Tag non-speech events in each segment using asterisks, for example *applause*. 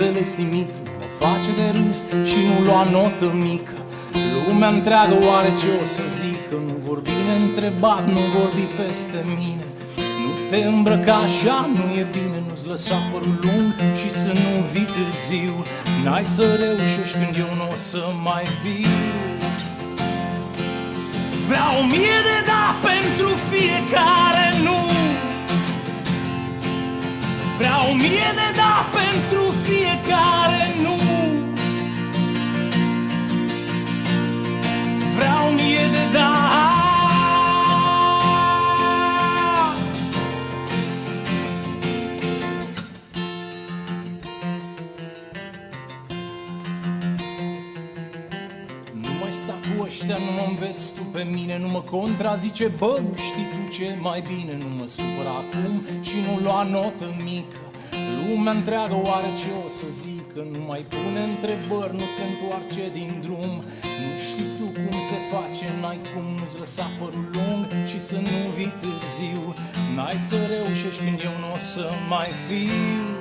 înțeles nimic Nu mă face de râs și nu lua notă mică. Lumea întreagă oare ce o să zică? Nu vorbi neîntrebat, nu vorbi peste mine. Nu te îmbrăca așa, nu e bine Nu-ți lăsa părul lung și să nu vii târziu. N-ai să reușești când eu nu o să mai fiu. Vreau mie de da pentru fiecare nu Vreau mie de da pentru fiecare nu. Vreau mie de da Nu mai sta cu ăștia, nu mă înveți tu pe mine Nu mă contrazice, bă, nu știi tu ce mai bine Nu mă supăra acum și nu lua notă mică. Lumea întreagă oare ce o să zică? Nu mai pune întrebări, nu te întoarce din drum. Nu știi tu cum se face, n-ai cum nu-ți lăsa părul lung Și să nu vii târziu. N-ai să reușești când eu nu o să mai fiu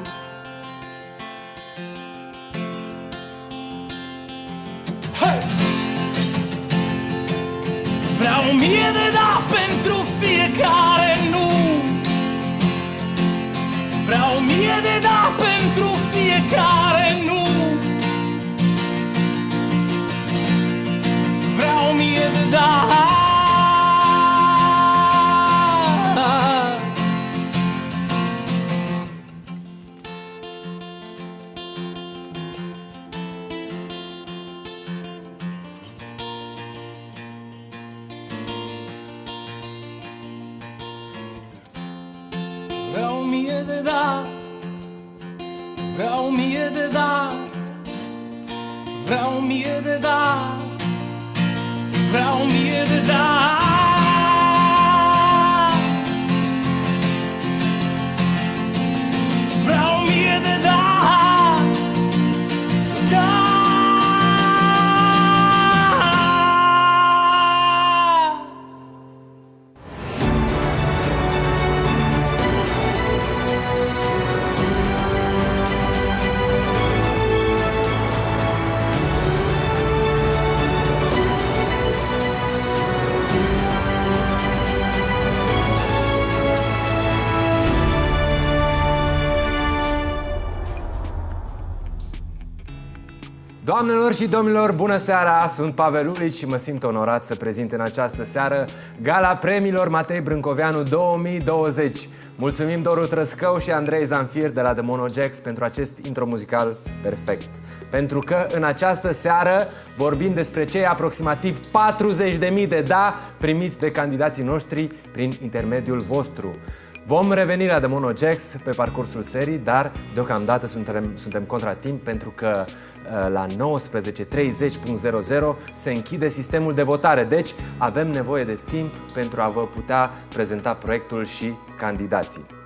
Doamnelor și domnilor, bună seara! Sunt Pavel Ulici și mă simt onorat să prezint în această seară Gala Premiilor Matei Brâncoveanu 2020. Mulțumim Doru Trăscău și Andrei Zanfir de la The Monojax pentru acest intro muzical perfect. Pentru că în această seară vorbim despre cei aproximativ 40.000 de da primiți de candidații noștri prin intermediul vostru. Vom reveni la The Monojax pe parcursul serii, dar deocamdată suntem, suntem contra timp pentru că uh, la 19.30.00 se închide sistemul de votare, deci avem nevoie de timp pentru a vă putea prezenta proiectul și candidații.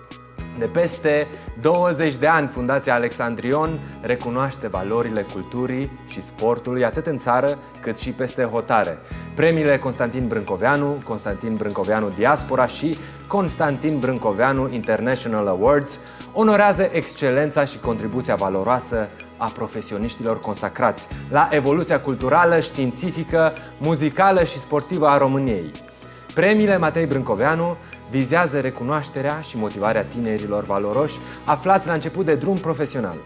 De peste 20 de ani, Fundația Alexandrion recunoaște valorile culturii și sportului atât în țară cât și peste hotare. Premiile Constantin Brâncoveanu, Constantin Brâncoveanu Diaspora și Constantin Brâncoveanu International Awards onorează excelența și contribuția valoroasă a profesioniștilor consacrați la evoluția culturală, științifică, muzicală și sportivă a României. Premiile Matei Brâncoveanu vizează recunoașterea și motivarea tinerilor valoroși aflați la început de drum profesional.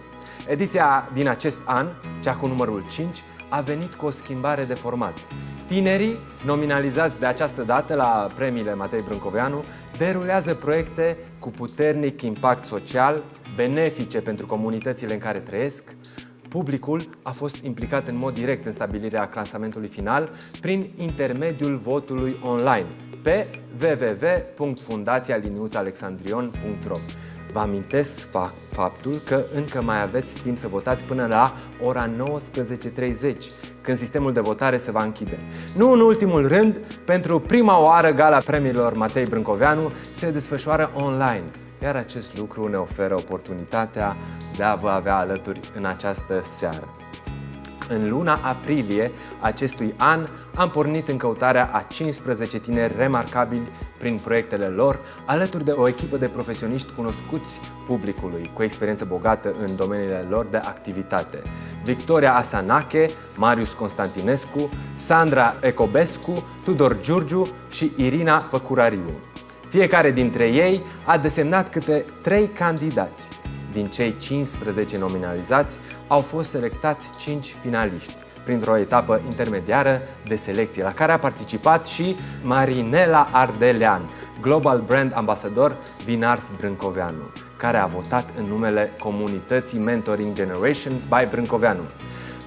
Ediția din acest an, cea cu numărul 5, a venit cu o schimbare de format. Tinerii, nominalizați de această dată la premiile Matei Brâncoveanu, derulează proiecte cu puternic impact social, benefice pentru comunitățile în care trăiesc, Publicul a fost implicat în mod direct în stabilirea clasamentului final prin intermediul votului online pe www.fundațialiniuțalexandrion.ro Vă amintesc fa- faptul că încă mai aveți timp să votați până la ora 19.30, când sistemul de votare se va închide. Nu în ultimul rând, pentru prima oară gala premiilor Matei Brâncoveanu se desfășoară online, iar acest lucru ne oferă oportunitatea de a vă avea alături în această seară. În luna aprilie acestui an am pornit în căutarea a 15 tineri remarcabili prin proiectele lor, alături de o echipă de profesioniști cunoscuți publicului, cu experiență bogată în domeniile lor de activitate. Victoria Asanache, Marius Constantinescu, Sandra Ecobescu, Tudor Giurgiu și Irina Păcurariu. Fiecare dintre ei a desemnat câte trei candidați. Din cei 15 nominalizați au fost selectați 5 finaliști printr-o etapă intermediară de selecție, la care a participat și Marinela Ardelean, Global Brand Ambassador Vinars Brâncoveanu, care a votat în numele comunității Mentoring Generations by Brâncoveanu.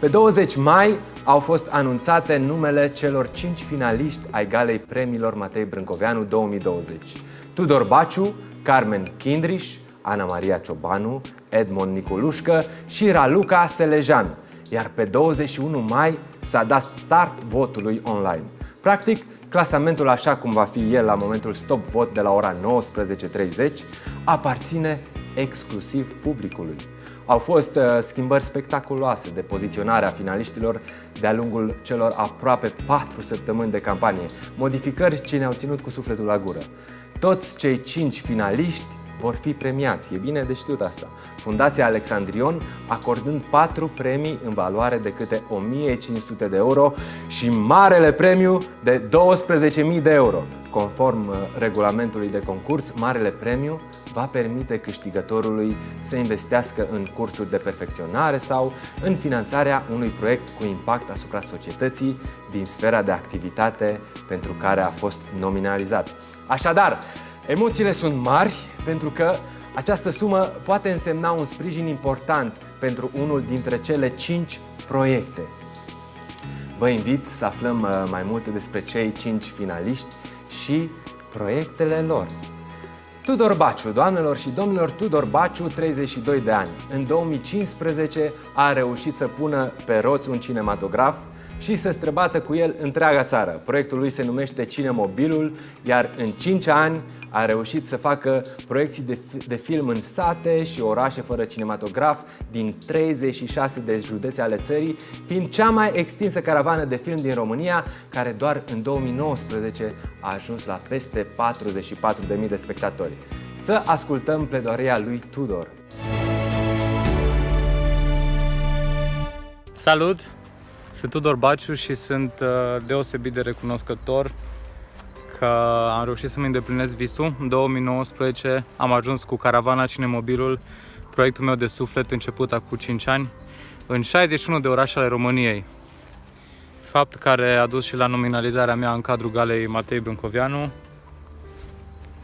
Pe 20 mai au fost anunțate numele celor 5 finaliști ai galei premiilor Matei Brâncoveanu 2020. Tudor Baciu, Carmen Kindriș, Ana Maria Ciobanu, Edmond Nicolușcă și Raluca Selejan. Iar pe 21 mai s-a dat start votului online. Practic, clasamentul așa cum va fi el la momentul stop vot de la ora 19.30 aparține exclusiv publicului. Au fost uh, schimbări spectaculoase de poziționare a finaliștilor de-a lungul celor aproape 4 săptămâni de campanie, modificări ce ne-au ținut cu sufletul la gură. Toți cei 5 finaliști vor fi premiați. E bine de știut asta. Fundația Alexandrion acordând patru premii în valoare de câte 1500 de euro și marele premiu de 12.000 de euro. Conform uh, regulamentului de concurs, marele premiu va permite câștigătorului să investească în cursuri de perfecționare sau în finanțarea unui proiect cu impact asupra societății din sfera de activitate pentru care a fost nominalizat. Așadar, Emoțiile sunt mari pentru că această sumă poate însemna un sprijin important pentru unul dintre cele cinci proiecte. Vă invit să aflăm uh, mai multe despre cei cinci finaliști și proiectele lor. Tudor Baciu, doamnelor și domnilor, Tudor Baciu, 32 de ani. În 2015 a reușit să pună pe roți un cinematograf și să străbată cu el întreaga țară. Proiectul lui se numește Cinemobilul, iar în 5 ani a reușit să facă proiecții de, de film în sate și orașe fără cinematograf din 36 de județe ale țării, fiind cea mai extinsă caravană de film din România, care doar în 2019 a ajuns la peste 44.000 de spectatori. Să ascultăm pledoaria lui Tudor. Salut! Sunt Tudor Baciu și sunt uh, deosebit de recunoscător că am reușit să-mi îndeplinesc visul. În 2019 am ajuns cu caravana Cinemobilul, proiectul meu de suflet început acum 5 ani, în 61 de orașe ale României. Fapt care a dus și la nominalizarea mea în cadrul galei Matei Brâncovianu.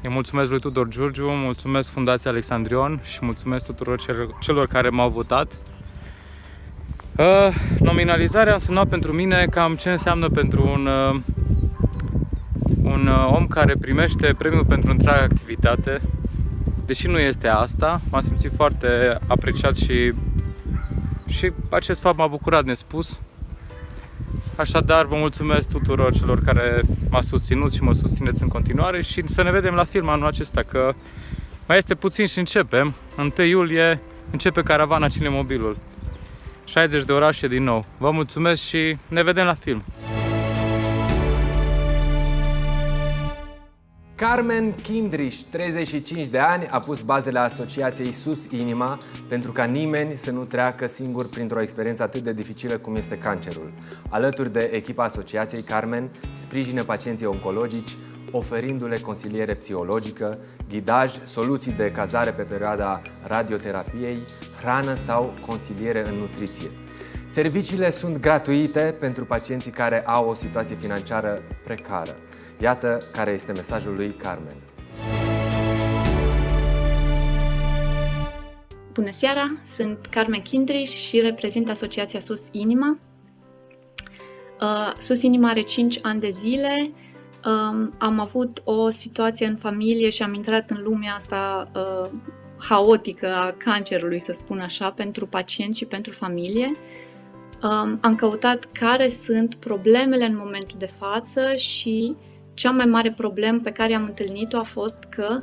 Îi mulțumesc lui Tudor Giurgiu, mulțumesc Fundației Alexandrion și mulțumesc tuturor celor care m-au votat. Uh, nominalizarea a însemnat pentru mine cam ce înseamnă pentru un uh, un uh, om care primește premiul pentru întreaga activitate, deși nu este asta, m-am simțit foarte apreciat și, și acest fapt m-a bucurat nespus. Așadar, vă mulțumesc tuturor celor care m-a susținut și mă susțineți în continuare și să ne vedem la film anul acesta, că mai este puțin și începem. 1 iulie începe caravana Cinemobilul. 60 de orașe din nou. Vă mulțumesc și ne vedem la film. Carmen Kindriș, 35 de ani, a pus bazele asociației Sus Inima pentru ca nimeni să nu treacă singur printr-o experiență atât de dificilă cum este cancerul. Alături de echipa asociației, Carmen sprijină pacienții oncologici, oferindu-le consiliere psihologică, ghidaj, soluții de cazare pe perioada radioterapiei, hrană sau consiliere în nutriție. Serviciile sunt gratuite pentru pacienții care au o situație financiară precară. Iată care este mesajul lui Carmen. Bună seara, sunt Carmen Kindriș și reprezint Asociația Sus Inima. Uh, Sus Inima are 5 ani de zile. Um, am avut o situație în familie și am intrat în lumea asta uh, haotică a cancerului, să spun așa, pentru pacienți și pentru familie. Um, am căutat care sunt problemele în momentul de față și cea mai mare problemă pe care am întâlnit-o a fost că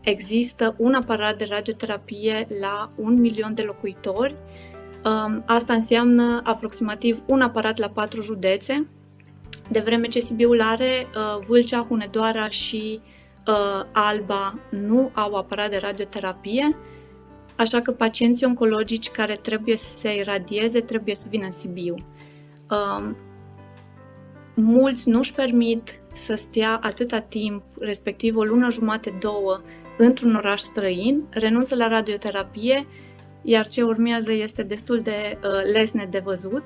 există un aparat de radioterapie la un milion de locuitori, Um, asta înseamnă aproximativ un aparat la patru județe, de vreme ce Sibiul are uh, Vâlcea, Hunedoara și uh, Alba nu au aparat de radioterapie, așa că pacienții oncologici care trebuie să se iradieze trebuie să vină în Sibiu. Um, mulți nu-și permit să stea atâta timp, respectiv o lună jumate, două, într-un oraș străin, renunță la radioterapie, iar ce urmează este destul de uh, lesne de văzut.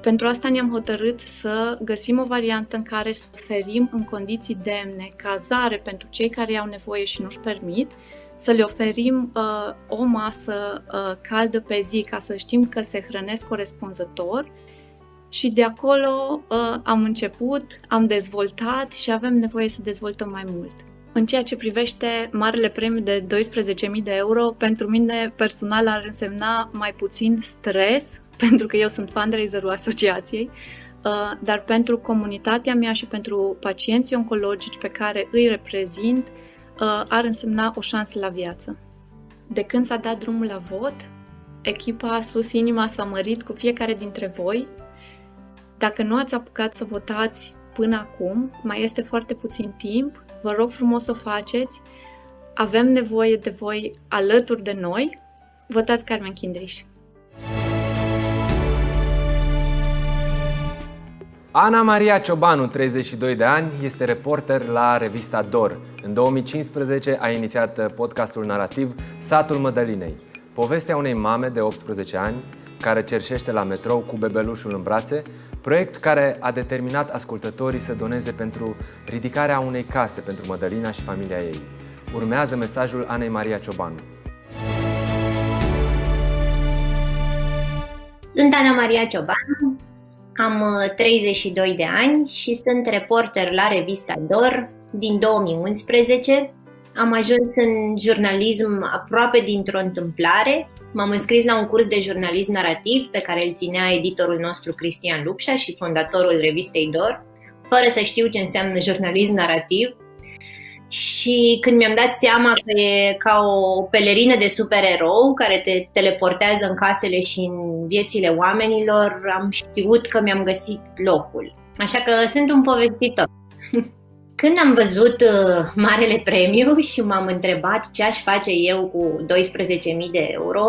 Pentru asta ne-am hotărât să găsim o variantă în care să oferim în condiții demne cazare pentru cei care au nevoie și nu-și permit, să le oferim uh, o masă uh, caldă pe zi ca să știm că se hrănesc corespunzător și de acolo uh, am început, am dezvoltat și avem nevoie să dezvoltăm mai mult. În ceea ce privește marele premiu de 12.000 de euro, pentru mine personal ar însemna mai puțin stres, *laughs* pentru că eu sunt fundraiserul asociației, uh, dar pentru comunitatea mea și pentru pacienții oncologici pe care îi reprezint, uh, ar însemna o șansă la viață. De când s-a dat drumul la vot, echipa Sus Inima s-a mărit cu fiecare dintre voi. Dacă nu ați apucat să votați până acum, mai este foarte puțin timp, Vă rog frumos să o faceți. Avem nevoie de voi alături de noi. Votați Carmen Kindriș. Ana Maria Ciobanu, 32 de ani, este reporter la revista DOR. În 2015 a inițiat podcastul narrativ Satul Mădălinei. Povestea unei mame de 18 ani care cerșește la metrou cu bebelușul în brațe, proiect care a determinat ascultătorii să doneze pentru ridicarea unei case pentru Mădălina și familia ei. Urmează mesajul Anei Maria Ciobanu. Sunt Ana Maria Ciobanu, am 32 uh, de ani și sunt reporter la revista DOR din 2011. Am ajuns în jurnalism aproape dintr-o întâmplare, M-am înscris la un curs de jurnalism narrativ pe care îl ținea editorul nostru Cristian Lupșa și fondatorul revistei DOR, fără să știu ce înseamnă jurnalism narrativ. Și când mi-am dat seama că e ca o pelerină de supererou care te teleportează în casele și în viețile oamenilor, am știut că mi-am găsit locul. Așa că sunt un povestitor. *laughs* Când am văzut uh, marele premiu *laughs* și m-am întrebat ce aș face eu cu 12.000 de euro,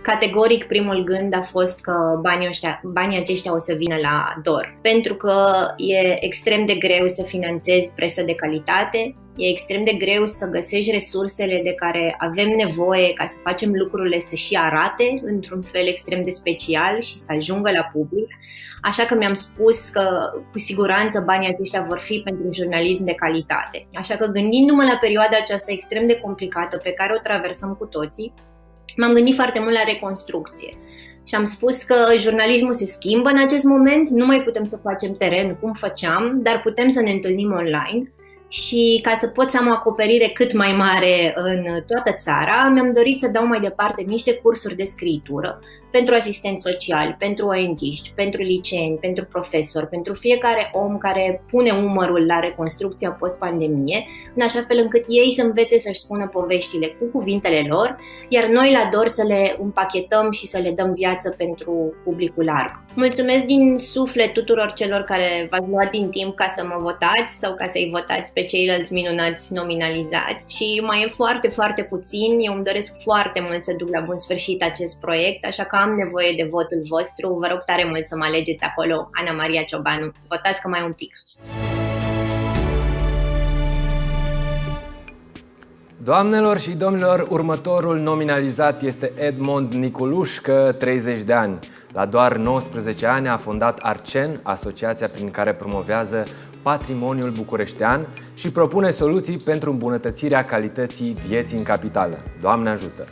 categoric primul gând a fost că banii, ăștia, banii aceștia o să vină la DOR. Pentru că e extrem de greu să finanțezi presă de calitate, e extrem de greu să găsești resursele de care avem nevoie ca să facem lucrurile să și arate într-un fel extrem de special și să ajungă la public. Așa că mi-am spus că cu siguranță banii aceștia vor fi pentru jurnalism de calitate. Așa că gândindu-mă la perioada aceasta extrem de complicată pe care o traversăm cu toții, m-am gândit foarte mult la reconstrucție. Și am spus că jurnalismul se schimbă în acest moment, nu mai putem să facem teren cum făceam, dar putem să ne întâlnim online și ca să pot să am o acoperire cât mai mare în toată țara, mi-am dorit să dau mai departe niște cursuri de scritură pentru asistenți sociali, pentru ong pentru liceeni, pentru profesori, pentru fiecare om care pune umărul la reconstrucția post-pandemie, în așa fel încât ei să învețe să-și spună poveștile cu cuvintele lor, iar noi la DOR să le împachetăm și să le dăm viață pentru publicul larg. Mulțumesc din suflet tuturor celor care v-ați luat din timp ca să mă votați sau ca să-i votați pe ceilalți minunați nominalizați și mai e foarte, foarte puțin. Eu îmi doresc foarte mult să duc la bun sfârșit acest proiect, așa că am nevoie de votul vostru. Vă rog tare mult să mă alegeți acolo, Ana Maria Ciobanu. Votați că mai un pic. Doamnelor și domnilor, următorul nominalizat este Edmond Nicolușcă, 30 de ani. La doar 19 ani a fondat Arcen, asociația prin care promovează patrimoniul bucureștean și propune soluții pentru îmbunătățirea calității vieții în capitală. Doamne ajută!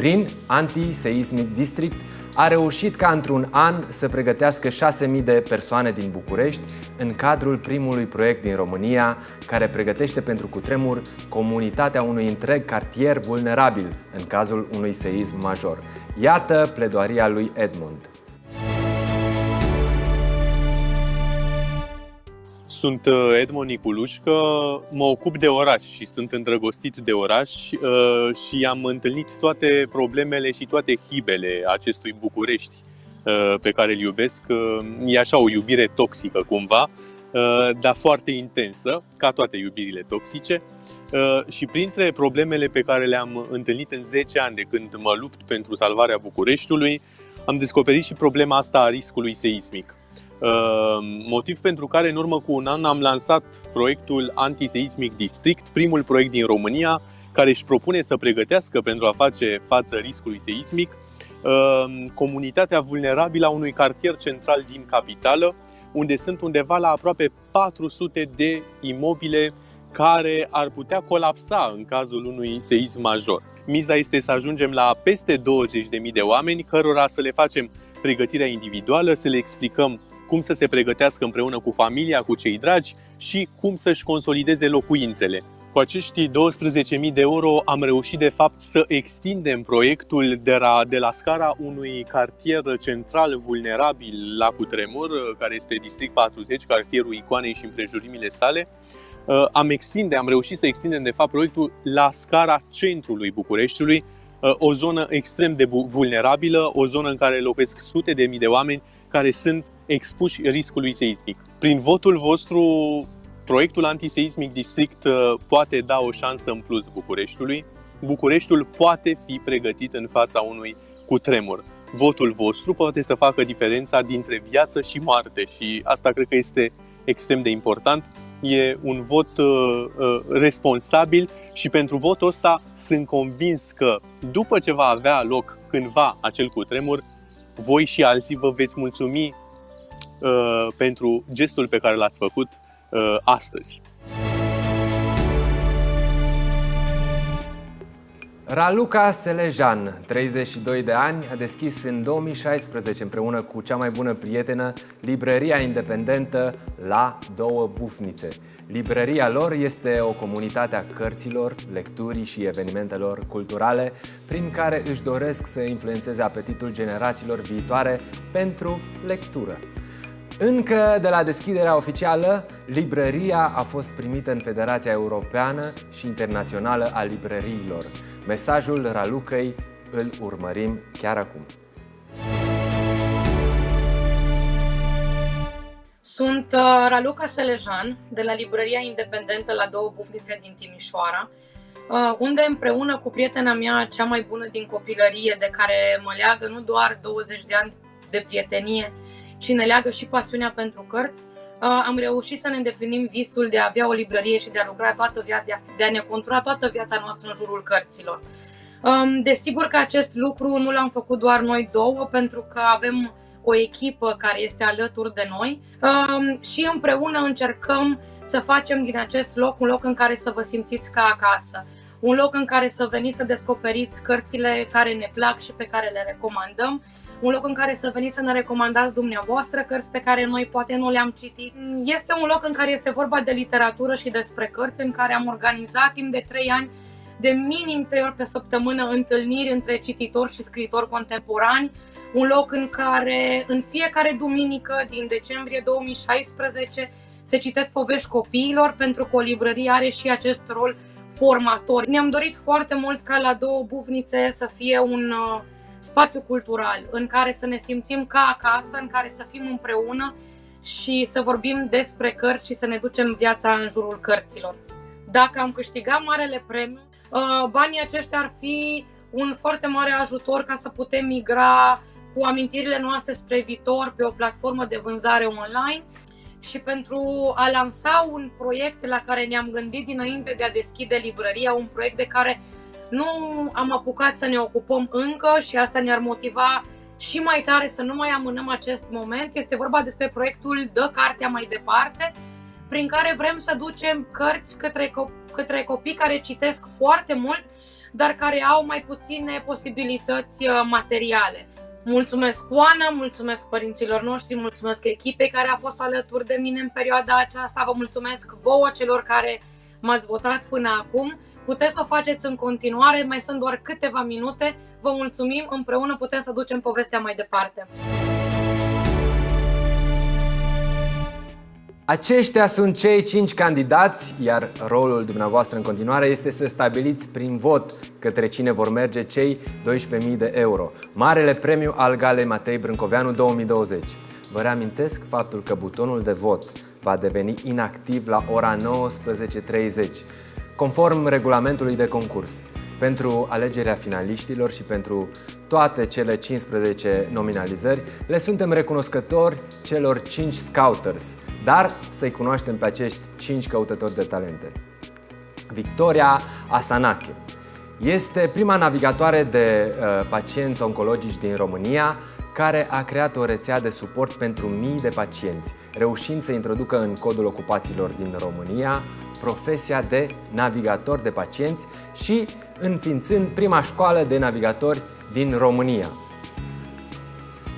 Prin Anti-Seismic District a reușit ca într-un an să pregătească 6.000 de persoane din București în cadrul primului proiect din România care pregătește pentru cutremur comunitatea unui întreg cartier vulnerabil în cazul unui seism major. Iată pledoaria lui Edmund. Sunt uh, Edmond Niculușcă, mă ocup de oraș și sunt îndrăgostit de oraș uh, și am întâlnit toate problemele și toate hibele acestui București uh, pe care îl iubesc. E așa o iubire toxică cumva, dar foarte intensă, ca toate iubirile toxice. Și printre problemele pe care le-am întâlnit în 10 ani de când mă lupt pentru salvarea Bucureștiului, am descoperit și problema asta a riscului seismic. Ehm, motiv pentru care în urmă cu un an am lansat proiectul Antiseismic District, primul proiect din România care își propune să pregătească pentru a face față riscului seismic ehm, comunitatea vulnerabilă a unui cartier central din capitală, unde sunt undeva la aproape 400 de imobile care ar putea colapsa în cazul unui seism major. Miza este să ajungem la peste 20.000 de oameni, cărora să le facem pregătirea individuală, să le explicăm cum să se pregătească împreună cu familia, cu cei dragi și cum să-și consolideze locuințele. Cu acești 12.000 de euro am reușit de fapt să extindem proiectul de la, de la scara unui cartier central vulnerabil la cutremur, care este District 40, cartierul Icoanei și împrejurimile sale. Uh, am extinde, am reușit să extindem de fapt proiectul la scara centrului Bucureștiului, uh, o zonă extrem de vulnerabilă, o zonă în care locuiesc sute de mii de oameni care sunt expuși riscului seismic. Prin votul vostru, proiectul antiseismic district uh, poate da o șansă în plus Bucureștiului. Bucureștiul poate fi pregătit în fața unui cutremur. Votul vostru poate să facă diferența dintre viață și moarte și asta cred că este extrem de important. E un vot uh, uh, responsabil și pentru votul ăsta sunt convins că după ce va avea loc cândva acel cutremur, voi și alții vă veți mulțumi uh, pentru gestul pe care l-ați făcut uh, astăzi. Raluca Selejan, 32 de ani, a deschis în 2016 împreună cu cea mai bună prietenă librăria independentă La Două Bufnițe. Librăria lor este o comunitate a cărților, lecturii și evenimentelor culturale prin care își doresc să influențeze apetitul generațiilor viitoare pentru lectură. Încă de la deschiderea oficială, librăria a fost primită în Federația Europeană și Internațională a Librăriilor. Mesajul Ralucăi îl urmărim chiar acum. Sunt uh, Raluca Selejan, de la librăria independentă la două bufnițe din Timișoara, uh, unde împreună cu prietena mea cea mai bună din copilărie, de care mă leagă nu doar 20 de ani de prietenie, ci ne leagă și pasiunea pentru cărți, uh, am reușit să ne îndeplinim visul de a avea o librărie și de a lucra toată viața, de a ne contura toată viața noastră în jurul cărților. Um, desigur că acest lucru nu l-am făcut doar noi două, pentru că avem o echipă care este alături de noi um, și împreună încercăm să facem din acest loc un loc în care să vă simțiți ca acasă. Un loc în care să veniți să descoperiți cărțile care ne plac și pe care le recomandăm un loc în care să veniți să ne recomandați dumneavoastră cărți pe care noi poate nu le-am citit. Este un loc în care este vorba de literatură și despre cărți, în care am organizat timp de 3 ani de minim 3 ori pe săptămână întâlniri între cititori și scriitori contemporani, un loc în care în fiecare duminică din decembrie 2016 se citesc povești copiilor, pentru că o librărie are și acest rol formator. Ne-am dorit foarte mult ca la două bufnițe să fie un uh, spațiu cultural în care să ne simțim ca acasă, în care să fim împreună și să vorbim despre cărți și să ne ducem viața în jurul cărților. Dacă am câștigat marele premiu, uh, banii aceștia ar fi un foarte mare ajutor ca să putem migra cu amintirile noastre spre viitor pe o platformă de vânzare online și pentru a lansa un proiect la care ne-am gândit dinainte de a deschide librăria, un proiect de care nu am apucat să ne ocupăm încă și asta ne-ar motiva și mai tare să nu mai amânăm acest moment. Este vorba despre proiectul Dă Cartea Mai Departe, prin care vrem să ducem cărți către, către copii care citesc foarte mult, dar care au mai puține posibilități uh, materiale. Mulțumesc Oana, mulțumesc părinților noștri, mulțumesc echipei care a fost alături de mine în perioada aceasta, vă mulțumesc vouă celor care m-ați votat până acum Puteți să o faceți în continuare, mai sunt doar câteva minute. Vă mulțumim, împreună putem să ducem povestea mai departe. Aceștia sunt cei cinci candidați, iar rolul dumneavoastră în continuare este să stabiliți prin vot către cine vor merge cei 12.000 de euro. Marele premiu al Galei Matei Brâncoveanu 2020. Vă reamintesc faptul că butonul de vot va deveni inactiv la ora 19.30, conform regulamentului de concurs. Pentru alegerea finaliștilor și pentru toate cele 15 nominalizări, le suntem recunoscători celor 5 scouters, dar să-i cunoaștem pe acești 5 căutători de talente. Victoria Asanache este prima navigatoare de uh, pacienți oncologici din România care a creat o rețea de suport pentru mii de pacienți, reușind să introducă în codul ocupațiilor din România profesia de navigator de pacienți și înființând prima școală de navigatori din România.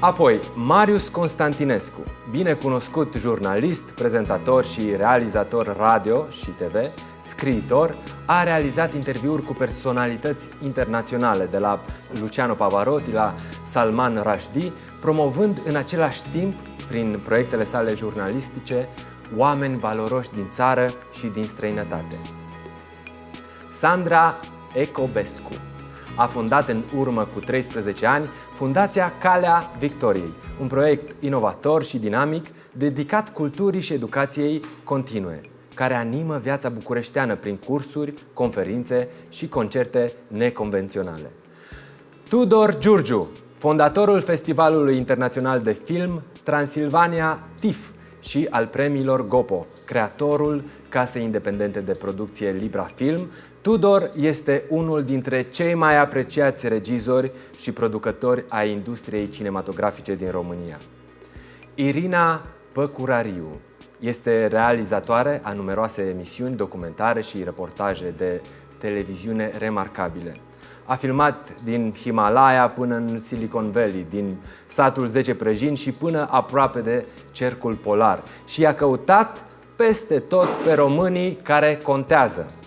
Apoi, Marius Constantinescu, bine cunoscut jurnalist, prezentator și realizator radio și TV, scriitor, a realizat interviuri cu personalități internaționale, de la Luciano Pavarotti la Salman Rushdie, promovând în același timp, prin proiectele sale jurnalistice, oameni valoroși din țară și din străinătate. Sandra Ecobescu a fondat în urmă cu 13 ani Fundația Calea Victoriei, un proiect inovator și dinamic dedicat culturii și educației continue, care animă viața bucureșteană prin cursuri, conferințe și concerte neconvenționale. Tudor Giurgiu, fondatorul Festivalului Internațional de Film Transilvania TIFF și al premiilor Gopo, creatorul Casei Independente de Producție Libra Film, Tudor este unul dintre cei mai apreciați regizori și producători ai industriei cinematografice din România. Irina Păcurariu este realizatoare a numeroase emisiuni documentare și reportaje de televiziune remarcabile. A filmat din Himalaya până în Silicon Valley, din satul 10 prăjini și până aproape de cercul polar și a căutat peste tot pe românii care contează.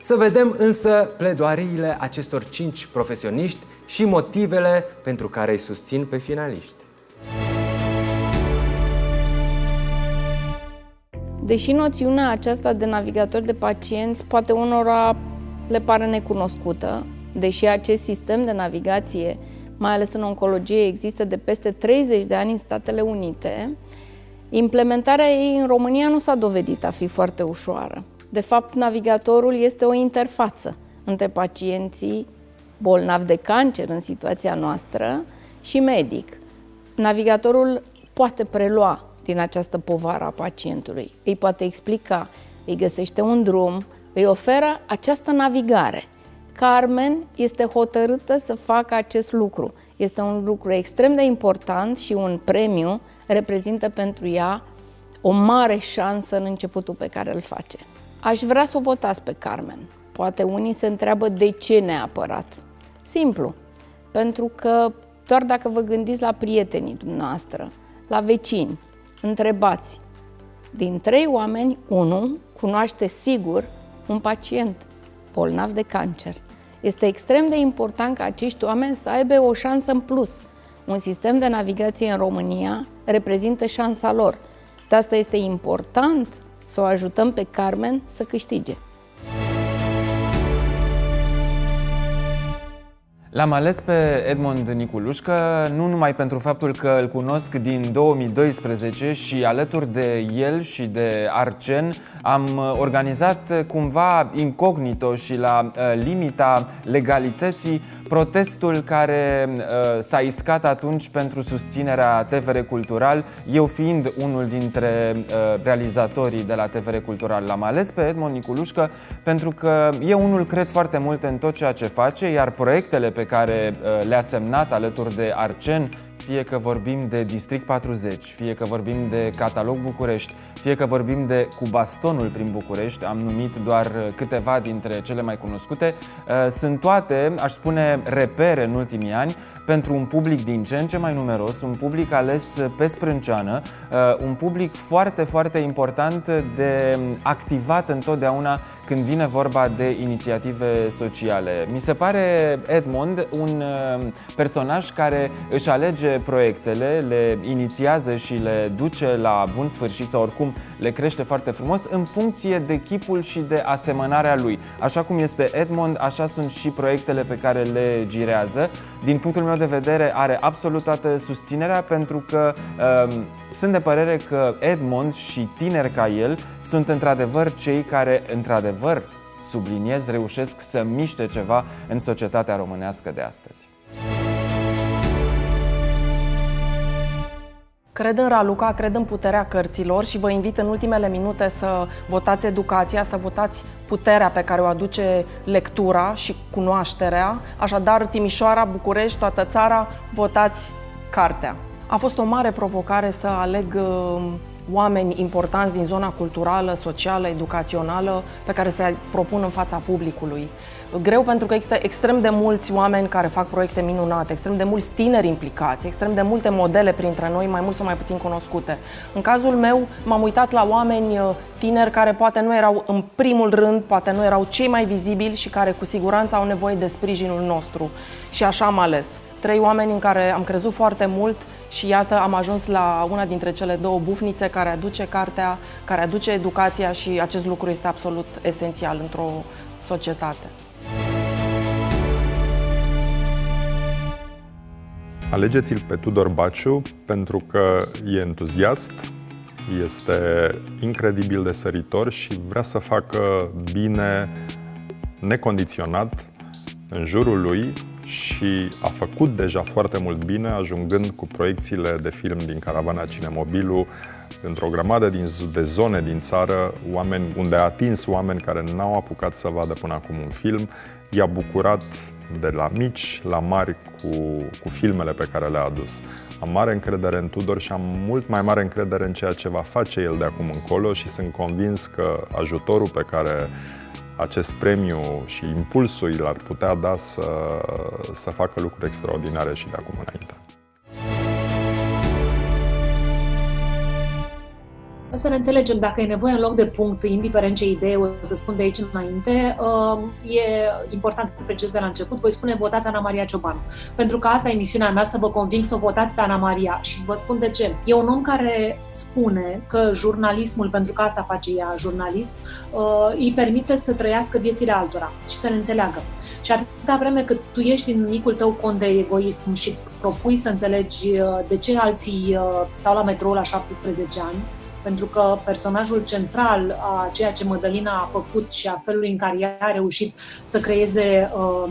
Să vedem însă pledoariile acestor cinci profesioniști și motivele pentru care îi susțin pe finaliști. Deși noțiunea aceasta de navigator de pacienți poate unora le pare necunoscută, deși acest sistem de navigație, mai ales în oncologie, există de peste 30 de ani în Statele Unite, implementarea ei în România nu s-a dovedit a fi foarte ușoară. De fapt, navigatorul este o interfață între pacienții bolnavi de cancer în situația noastră și medic. Navigatorul poate prelua din această povară a pacientului, îi poate explica, îi găsește un drum, îi oferă această navigare. Carmen este hotărâtă să facă acest lucru. Este un lucru extrem de important și un premiu reprezintă pentru ea o mare șansă în începutul pe care îl face. Aș vrea să o votați pe Carmen. Poate unii se întreabă de ce neapărat. Simplu. Pentru că doar dacă vă gândiți la prietenii dumneavoastră, la vecini, întrebați. Din trei oameni, unul cunoaște sigur un pacient bolnav de cancer. Este extrem de important ca acești oameni să aibă o șansă în plus. Un sistem de navigație în România reprezintă șansa lor. De asta este important să o ajutăm pe Carmen să câștige. L-am ales pe Edmond Niculușcă nu numai pentru faptul că îl cunosc din 2012 și alături de el și de Arcen am organizat cumva incognito și la uh, limita legalității protestul care uh, s-a iscat atunci pentru susținerea TVR Cultural, eu fiind unul dintre uh, realizatorii de la TVR Cultural. L-am ales pe Edmond Niculușcă pentru că eu unul cred foarte mult în tot ceea ce face, iar proiectele pe care uh, le-a semnat alături de Arcen fie că vorbim de District 40, fie că vorbim de Catalog București, fie că vorbim de Cu bastonul prin București, am numit doar câteva dintre cele mai cunoscute, uh, sunt toate, aș spune, repere în ultimii ani pentru un public din ce în ce mai numeros, un public ales pe sprânceană, uh, un public foarte, foarte important de activat întotdeauna când vine vorba de inițiative sociale. Mi se pare Edmond un uh, personaj care își alege face proiectele, le inițiază și le duce la bun sfârșit sau oricum le crește foarte frumos în funcție de chipul și de asemănarea lui. Așa cum este Edmond, așa sunt și proiectele pe care le girează. Din punctul meu de vedere are absolut toată susținerea pentru că um, sunt de părere că Edmond și tineri ca el sunt într-adevăr cei care, într-adevăr, subliniez, reușesc să miște ceva în societatea românească de astăzi. Cred în Raluca, cred în puterea cărților și vă invit în ultimele minute să votați educația, să votați puterea pe care o aduce lectura și cunoașterea. Așadar, Timișoara, București, toată țara, votați cartea. A fost o mare provocare să aleg uh, oameni importanți din zona culturală, socială, educațională, pe care să propun în fața publicului. Greu pentru că există extrem de mulți oameni care fac proiecte minunate, extrem de mulți tineri implicați, extrem de multe modele printre noi, mai mult sau mai puțin cunoscute. În cazul meu, m-am uitat la oameni uh, tineri care poate nu erau în primul rând, poate nu erau cei mai vizibili și care cu siguranță au nevoie de sprijinul nostru. Și așa am ales. Trei oameni în care am crezut foarte mult și iată, am ajuns la una dintre cele două bufnițe care aduce cartea, care aduce educația și acest lucru este absolut esențial într-o societate. Alegeți-l pe Tudor Baciu pentru că e entuziast, este incredibil de săritor și vrea să facă bine necondiționat în jurul lui și a făcut deja foarte mult bine, ajungând cu proiecțiile de film din Caravana Cinemobilu într-o grămadă din, de zone din țară, oameni, unde a atins oameni care n-au apucat să vadă până acum un film, i-a bucurat de la mici la mari cu, cu filmele pe care le-a adus. Am mare încredere în Tudor și am mult mai mare încredere în ceea ce va face el de acum încolo și sunt convins că ajutorul pe care acest premiu și impulsul l-ar putea da să, să facă lucruri extraordinare și de acum înainte. Să ne înțelegem dacă e nevoie în loc de punct, indiferent ce idee o să spun de aici înainte, um, e important să precizez de la început, voi spune votați Ana Maria Ciobanu. Pentru că asta e misiunea mea, să vă conving să votați pe Ana Maria. Și vă spun de ce. E un om care spune că jurnalismul, pentru că asta face ea, jurnalist, uh, îi permite să trăiască viețile altora și să le înțeleagă. Și atâta vreme cât tu ești în micul tău cont de egoism și îți propui să înțelegi uh, de ce alții uh, stau la metrou la 17 ani, pentru că personajul central a ceea ce Mădălina a făcut și a felului în care ea a reușit să creeze um,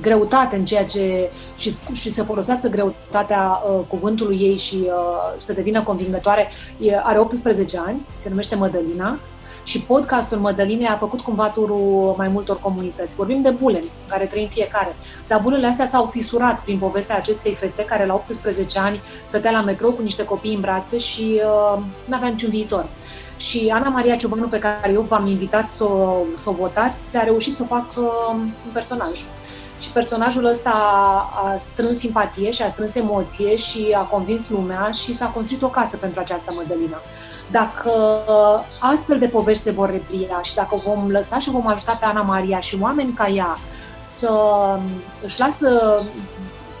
greutate în ceea ce și, și să folosească greutatea uh, cuvântului ei și uh, să devină convingătoare, e, are 18 ani, se numește Mădălina și podcastul Mădălinei a făcut cumva turul mai multor comunități. Vorbim de bule în care trăim fiecare, dar bulele astea s-au fisurat prin povestea acestei fete care la 18 ani stătea la metrou cu niște copii în brațe și uh, nu avea niciun viitor. Și Ana Maria Ciobanu, pe care eu v-am invitat să o, să o votați, a reușit să o facă uh, un personaj. Și personajul ăsta a, a strâns simpatie și a strâns emoție și a convins lumea și s-a construit o casă pentru această Mădălina. Dacă astfel de povești se vor replia și dacă vom lăsa și vom ajuta pe Ana Maria și oameni ca ea să își lasă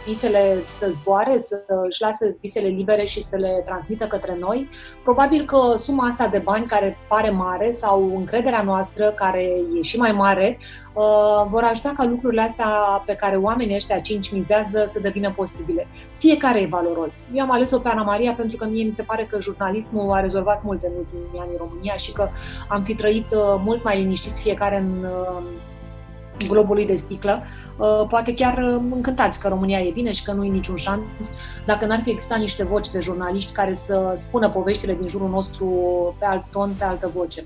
visele să zboare, să își lasă visele libere și să le transmită către noi. Probabil că suma asta de bani care pare mare sau încrederea noastră care e și mai mare uh, vor ajuta ca lucrurile astea pe care oamenii ăștia cinci mizează să devină posibile. Fiecare e valoros. Eu am ales-o pe Ana Maria pentru că mie mi se pare că jurnalismul a rezolvat multe în ultimii ani în România și că am fi trăit uh, mult mai liniștiți fiecare în uh, globului de sticlă, uh, poate chiar uh, încântați că România e bine și că nu e niciun șans, dacă n-ar fi existat niște voci de jurnaliști care să spună poveștile din jurul nostru pe alt ton, pe altă voce.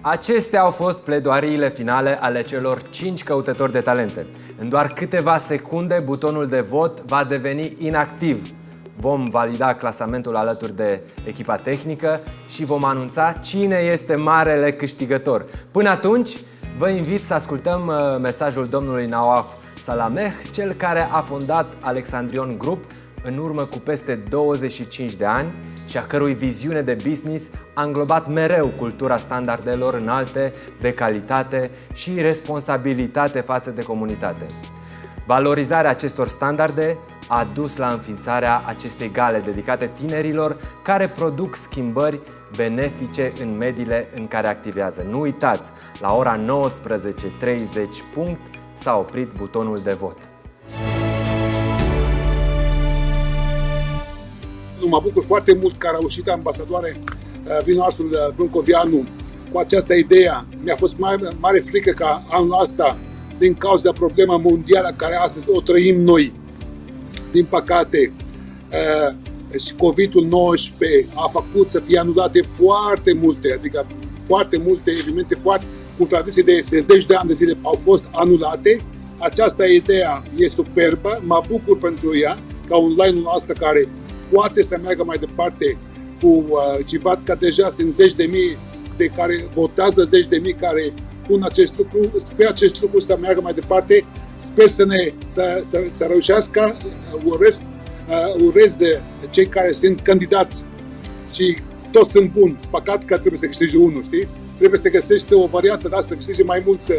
Acestea au fost pledoariile finale ale celor 5 căutători de talente. În doar câteva secunde, butonul de vot va deveni inactiv vom valida clasamentul alături de echipa tehnică și vom anunța cine este marele câștigător. Până atunci, vă invit să ascultăm uh, mesajul domnului Nawaf Salameh, cel care a fondat Alexandrion Group, în urmă cu peste 25 de ani și a cărui viziune de business a înglobat mereu cultura standardelor înalte de calitate și responsabilitate față de comunitate. Valorizarea acestor standarde a dus la înființarea acestei gale dedicate tinerilor care produc schimbări benefice în mediile în care activează. Nu uitați, la ora 19.30 punct s-a oprit butonul de vot. Mă bucur foarte mult că a reușit ambasadoare uh, vinoarsul uh, Brâncovianu cu această idee. Mi-a fost mare, mare frică ca anul ăsta, din cauza problema mondială care astăzi o trăim noi, din păcate, uh, și COVID-19 a făcut să fie anulate foarte multe, adică foarte multe evenimente, foarte, cu tradiții de, de zeci de ani de zile au fost anulate. Această idee e superbă, mă bucur pentru ea, ca online-ul ăsta care poate să meargă mai departe cu uh, ceva, că deja sunt zeci de mii de care votează, zeci de mii care pun acest lucru, sper acest lucru să meargă mai departe, sper să, ne, să, să, să reușească, urez, uh, urez cei care sunt candidați. Și toți sunt buni, păcat că trebuie să câștige unul, știi? Trebuie să găsești o variantă, da, să câștige mai mulți uh,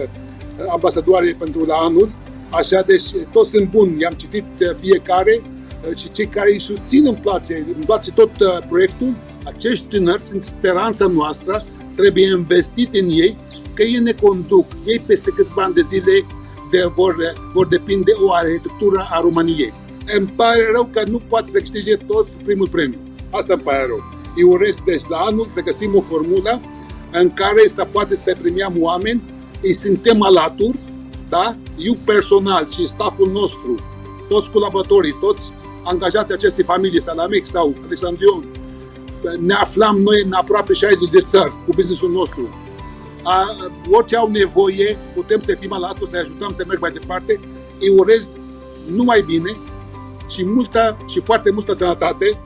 ambasadoare pentru la anul, așa, deci toți sunt buni, i-am citit uh, fiecare, Uh, și cei care îi susțin îmi place, îmi place tot uh, proiectul, acești tineri sunt speranța noastră, trebuie investit în ei, că ei ne conduc. Ei peste câțiva ani de zile de vor, vor depinde o arhitectură a României. Îmi pare rău că nu poate să câștige toți primul premiu. Asta îmi pare rău. Eu urez deci la anul să găsim o formulă în care să poate să premiăm oameni, îi suntem alături, da? Eu personal și staful nostru, toți colaboratorii, toți angajații acestei familii, Salamec sau Alexandrion, ne aflam noi în aproape 60 de țări cu businessul nostru. A, orice au nevoie, putem să fim alături, să ajutăm să merg mai departe. Îi urez numai bine și multă și foarte multă sănătate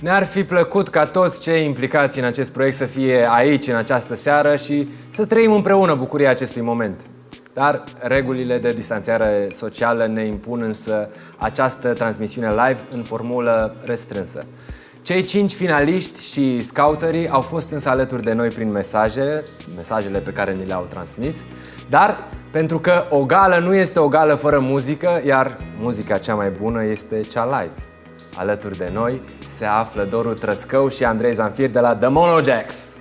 Ne-ar fi plăcut ca toți cei implicați în acest proiect să fie aici în această seară și să trăim împreună bucuria acestui moment. Dar regulile de distanțiare socială ne impun însă această transmisiune live în formulă restrânsă. Cei cinci finaliști și scouterii au fost însă alături de noi prin mesajele, mesajele pe care ni le-au transmis, dar pentru că o gală nu este o gală fără muzică, iar muzica cea mai bună este cea live. Alături de noi se află Doru Trăscău și Andrei Zanfir de la The Monojacks.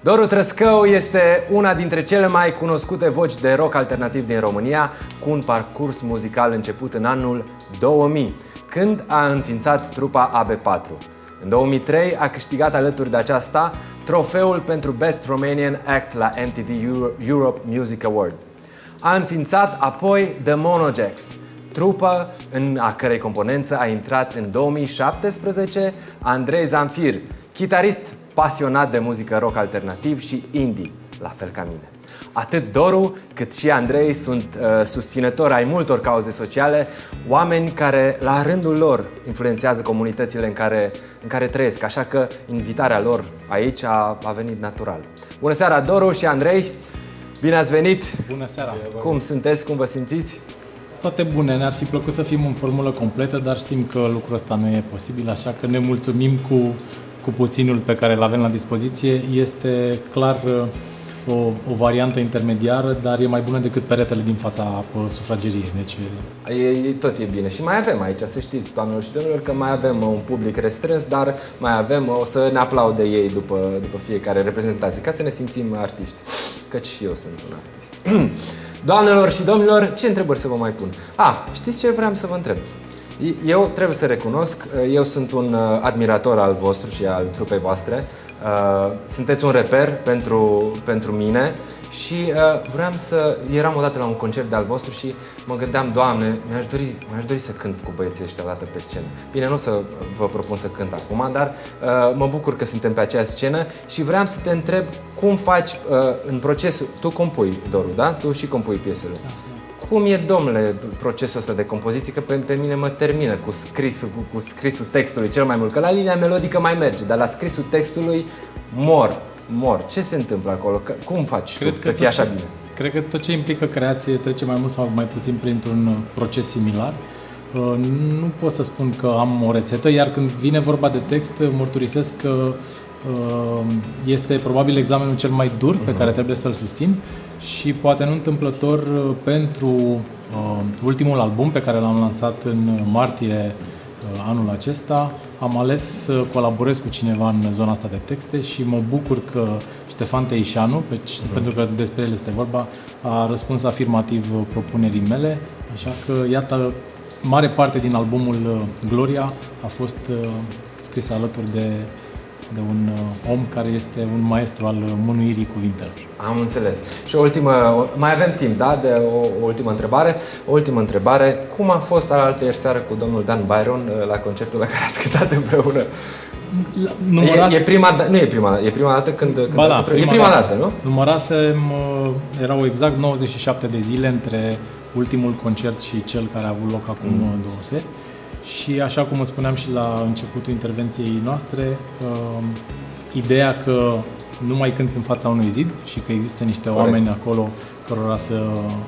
Doru Trăscău este una dintre cele mai cunoscute voci de rock alternativ din România, cu un parcurs muzical început în anul 2000, când a înființat trupa AB4. În 2003 a câștigat alături de aceasta trofeul pentru Best Romanian Act la MTV Europe Music Award. A înființat apoi The Monojacks, trupă în a cărei componență a intrat în 2017 Andrei Zamfir, chitarist pasionat de muzică rock alternativ și indie, la fel ca mine. Atât Doru cât și Andrei sunt uh, susținători ai multor cauze sociale, oameni care la rândul lor influențează comunitățile în care, în care trăiesc, așa că invitarea lor aici a, a venit natural. Bună seara Doru și Andrei, bine ați venit! Bună seara! Cum sunteți, cum vă simțiți? Toate bune, ne-ar fi plăcut să fim în formulă completă, dar știm că lucrul ăsta nu e posibil, așa că ne mulțumim cu cu puținul pe care îl avem la dispoziție, este clar uh, o, o variantă intermediară, dar e mai bună decât peretele din fața uh, sufrageriei. Deci... E, e, tot e bine. Și mai avem aici, să știți, doamnelor și domnilor, că mai avem un public restrâns, dar mai avem, o să ne aplaude ei după, după fiecare reprezentație, ca să ne simțim artiști. Căci și eu sunt un artist. *clears throat* Doamnelor și domnilor, ce întrebări să vă mai pun? A, știți ce vreau să vă întreb? Eu trebuie să recunosc, eu sunt un uh, admirator al vostru și al trupei voastre. Uh, sunteți un reper pentru, pentru mine și uh, vreau să... Eram odată la un concert de al vostru și mă gândeam, Doamne, mi-aș dori, mi-aș dori să cânt cu băieții ăștia odată pe scenă. Bine, nu o să vă propun să cânt acum, dar uh, mă bucur că suntem pe aceeași scenă și vreau să te întreb cum faci uh, în procesul... Tu compui, Doru, da? Tu și compui piesele. Da cum e, domnule, procesul ăsta de compoziție? Că pe, pe mine mă termină cu scrisul, cu, cu scrisul textului cel mai mult. Că la linia melodică mai merge, dar la scrisul textului mor. Mor. Ce se întâmplă acolo? Cum faci Cred tu să fie așa bine? Cred că tot ce implică creație trece mai mult sau mai puțin printr-un proces similar. Uh, nu pot să spun că am o rețetă, iar când vine vorba de text, mărturisesc că uh, este probabil examenul cel mai dur pe care trebuie să-l susțin și poate nu întâmplător uh, pentru ultimul album pe care l-am lansat în martie anul acesta, am ales să colaborez cu cineva în zona asta de texte și mă bucur că Ștefan Teișanu, pe, pentru că despre el este vorba, a răspuns afirmativ propunerii mele, așa că iată mare parte din albumul uh, Gloria a fost uh, scris alături de, de un uh, om care este un maestru al mânuirii cuvintelor. Am înțeles. Și o ultimă, mai avem timp, da, de o, o ultimă întrebare. O ultimă întrebare, cum a fost alaltă ieri seară cu domnul Dan Byron la concertul la care ați cântat împreună? Număras... E, e prima, da- nu e prima, e prima dată când, când ba da, ați prima e prima dată, dată, nu? Numărasem, erau exact 97 de zile între ultimul concert și cel care a avut loc acum mm. două seri. Și așa cum spuneam și la începutul intervenției noastre, uh, ideea că nu mai cânti în fața unui zid și că există niște Corect. oameni acolo cărora să,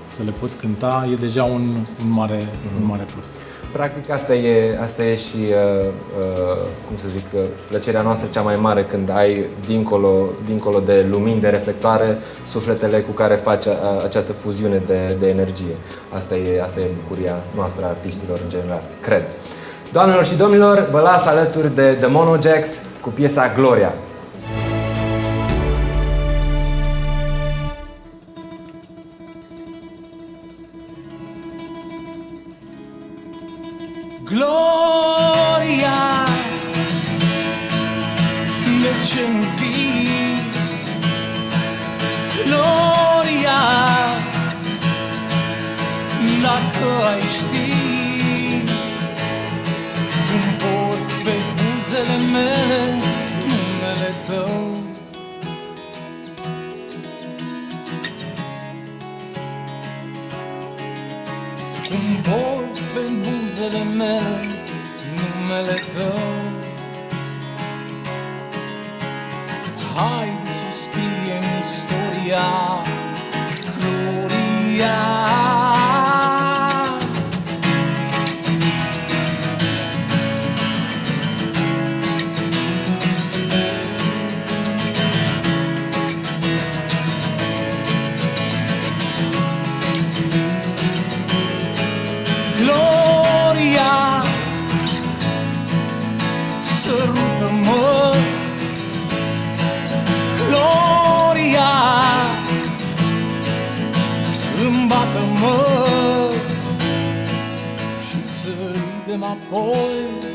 să le poți cânta, e deja un, un, mare, mm. un mare plus. Practic asta e, asta e și, uh, uh, cum să zic, uh, plăcerea noastră cea mai mare când ai dincolo, dincolo de lumini, de reflectoare, sufletele cu care faci a, această fuziune de, de energie. Asta e, asta e bucuria noastră a artiștilor în general, cred. Doamnelor și domnilor, vă las alături de The Monojacks cu piesa Gloria. Gloria now. Apoi amândoi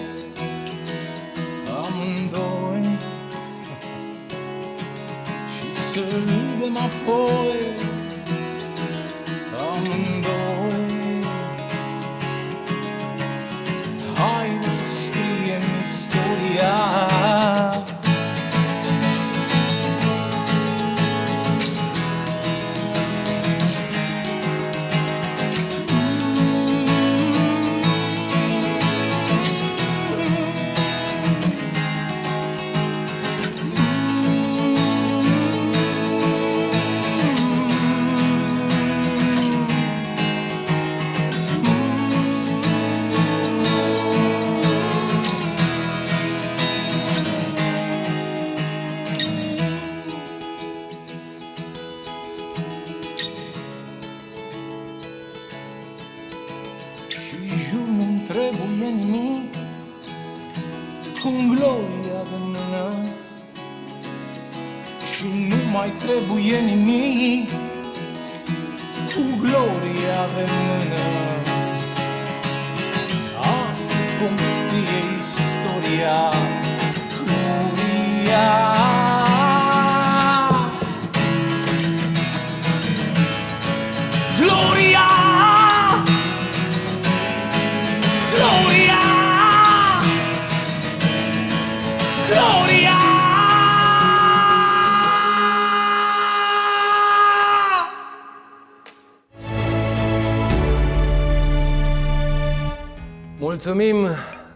Mulțumim,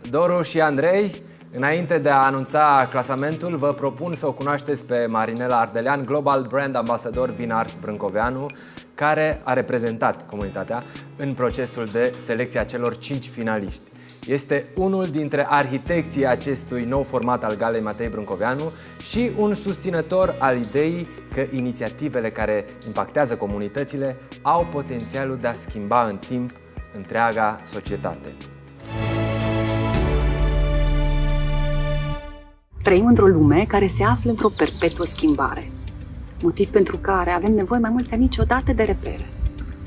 Doru și Andrei. Înainte de a anunța clasamentul, vă propun să o cunoașteți pe Marinela Ardelean, Global Brand Ambassador Vinars Brâncoveanu, care a reprezentat comunitatea în procesul de selecție a celor cinci finaliști. Este unul dintre arhitecții acestui nou format al Galei Matei Brâncoveanu și un susținător al ideii că inițiativele care impactează comunitățile au potențialul de a schimba în timp întreaga societate. Trăim într-o lume care se află într-o perpetuă schimbare, motiv pentru care avem nevoie mai mult ca niciodată de repere.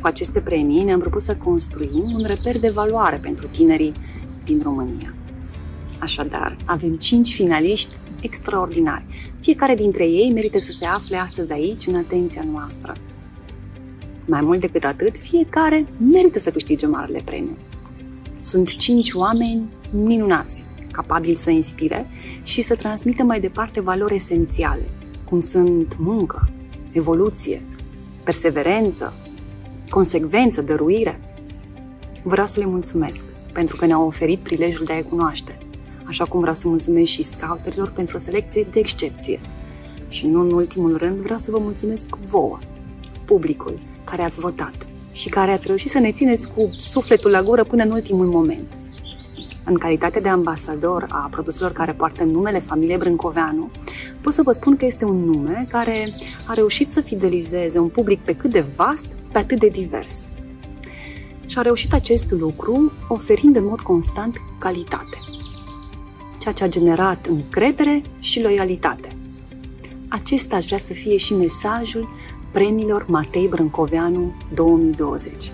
Cu aceste premii ne-am propus să construim un reper de valoare pentru tinerii din România. Așadar, avem cinci finaliști extraordinari. Fiecare dintre ei merită să se afle astăzi aici, în atenția noastră. Mai mult decât atât, fiecare merită să câștige marele premiu. Sunt cinci oameni minunați, capabili să inspire și să transmită mai departe valori esențiale, cum sunt muncă, evoluție, perseverență, consecvență, dăruire. Vreau să le mulțumesc pentru că ne-au oferit prilejul de a-i cunoaște, așa cum vreau să mulțumesc și scouterilor pentru o selecție de excepție. Și nu în ultimul rând vreau să vă mulțumesc vouă, publicul, care ați votat și care ați reușit să ne țineți cu sufletul la gură până în ultimul moment. În calitate de ambasador a produselor care poartă numele familiei Brâncoveanu, pot să vă spun că este un nume care a reușit să fidelizeze un public pe cât de vast, pe atât de divers și a reușit acest lucru oferind în mod constant calitate, ceea ce a generat încredere și loialitate. Acesta aș vrea să fie și mesajul premiilor Matei Brâncoveanu 2020.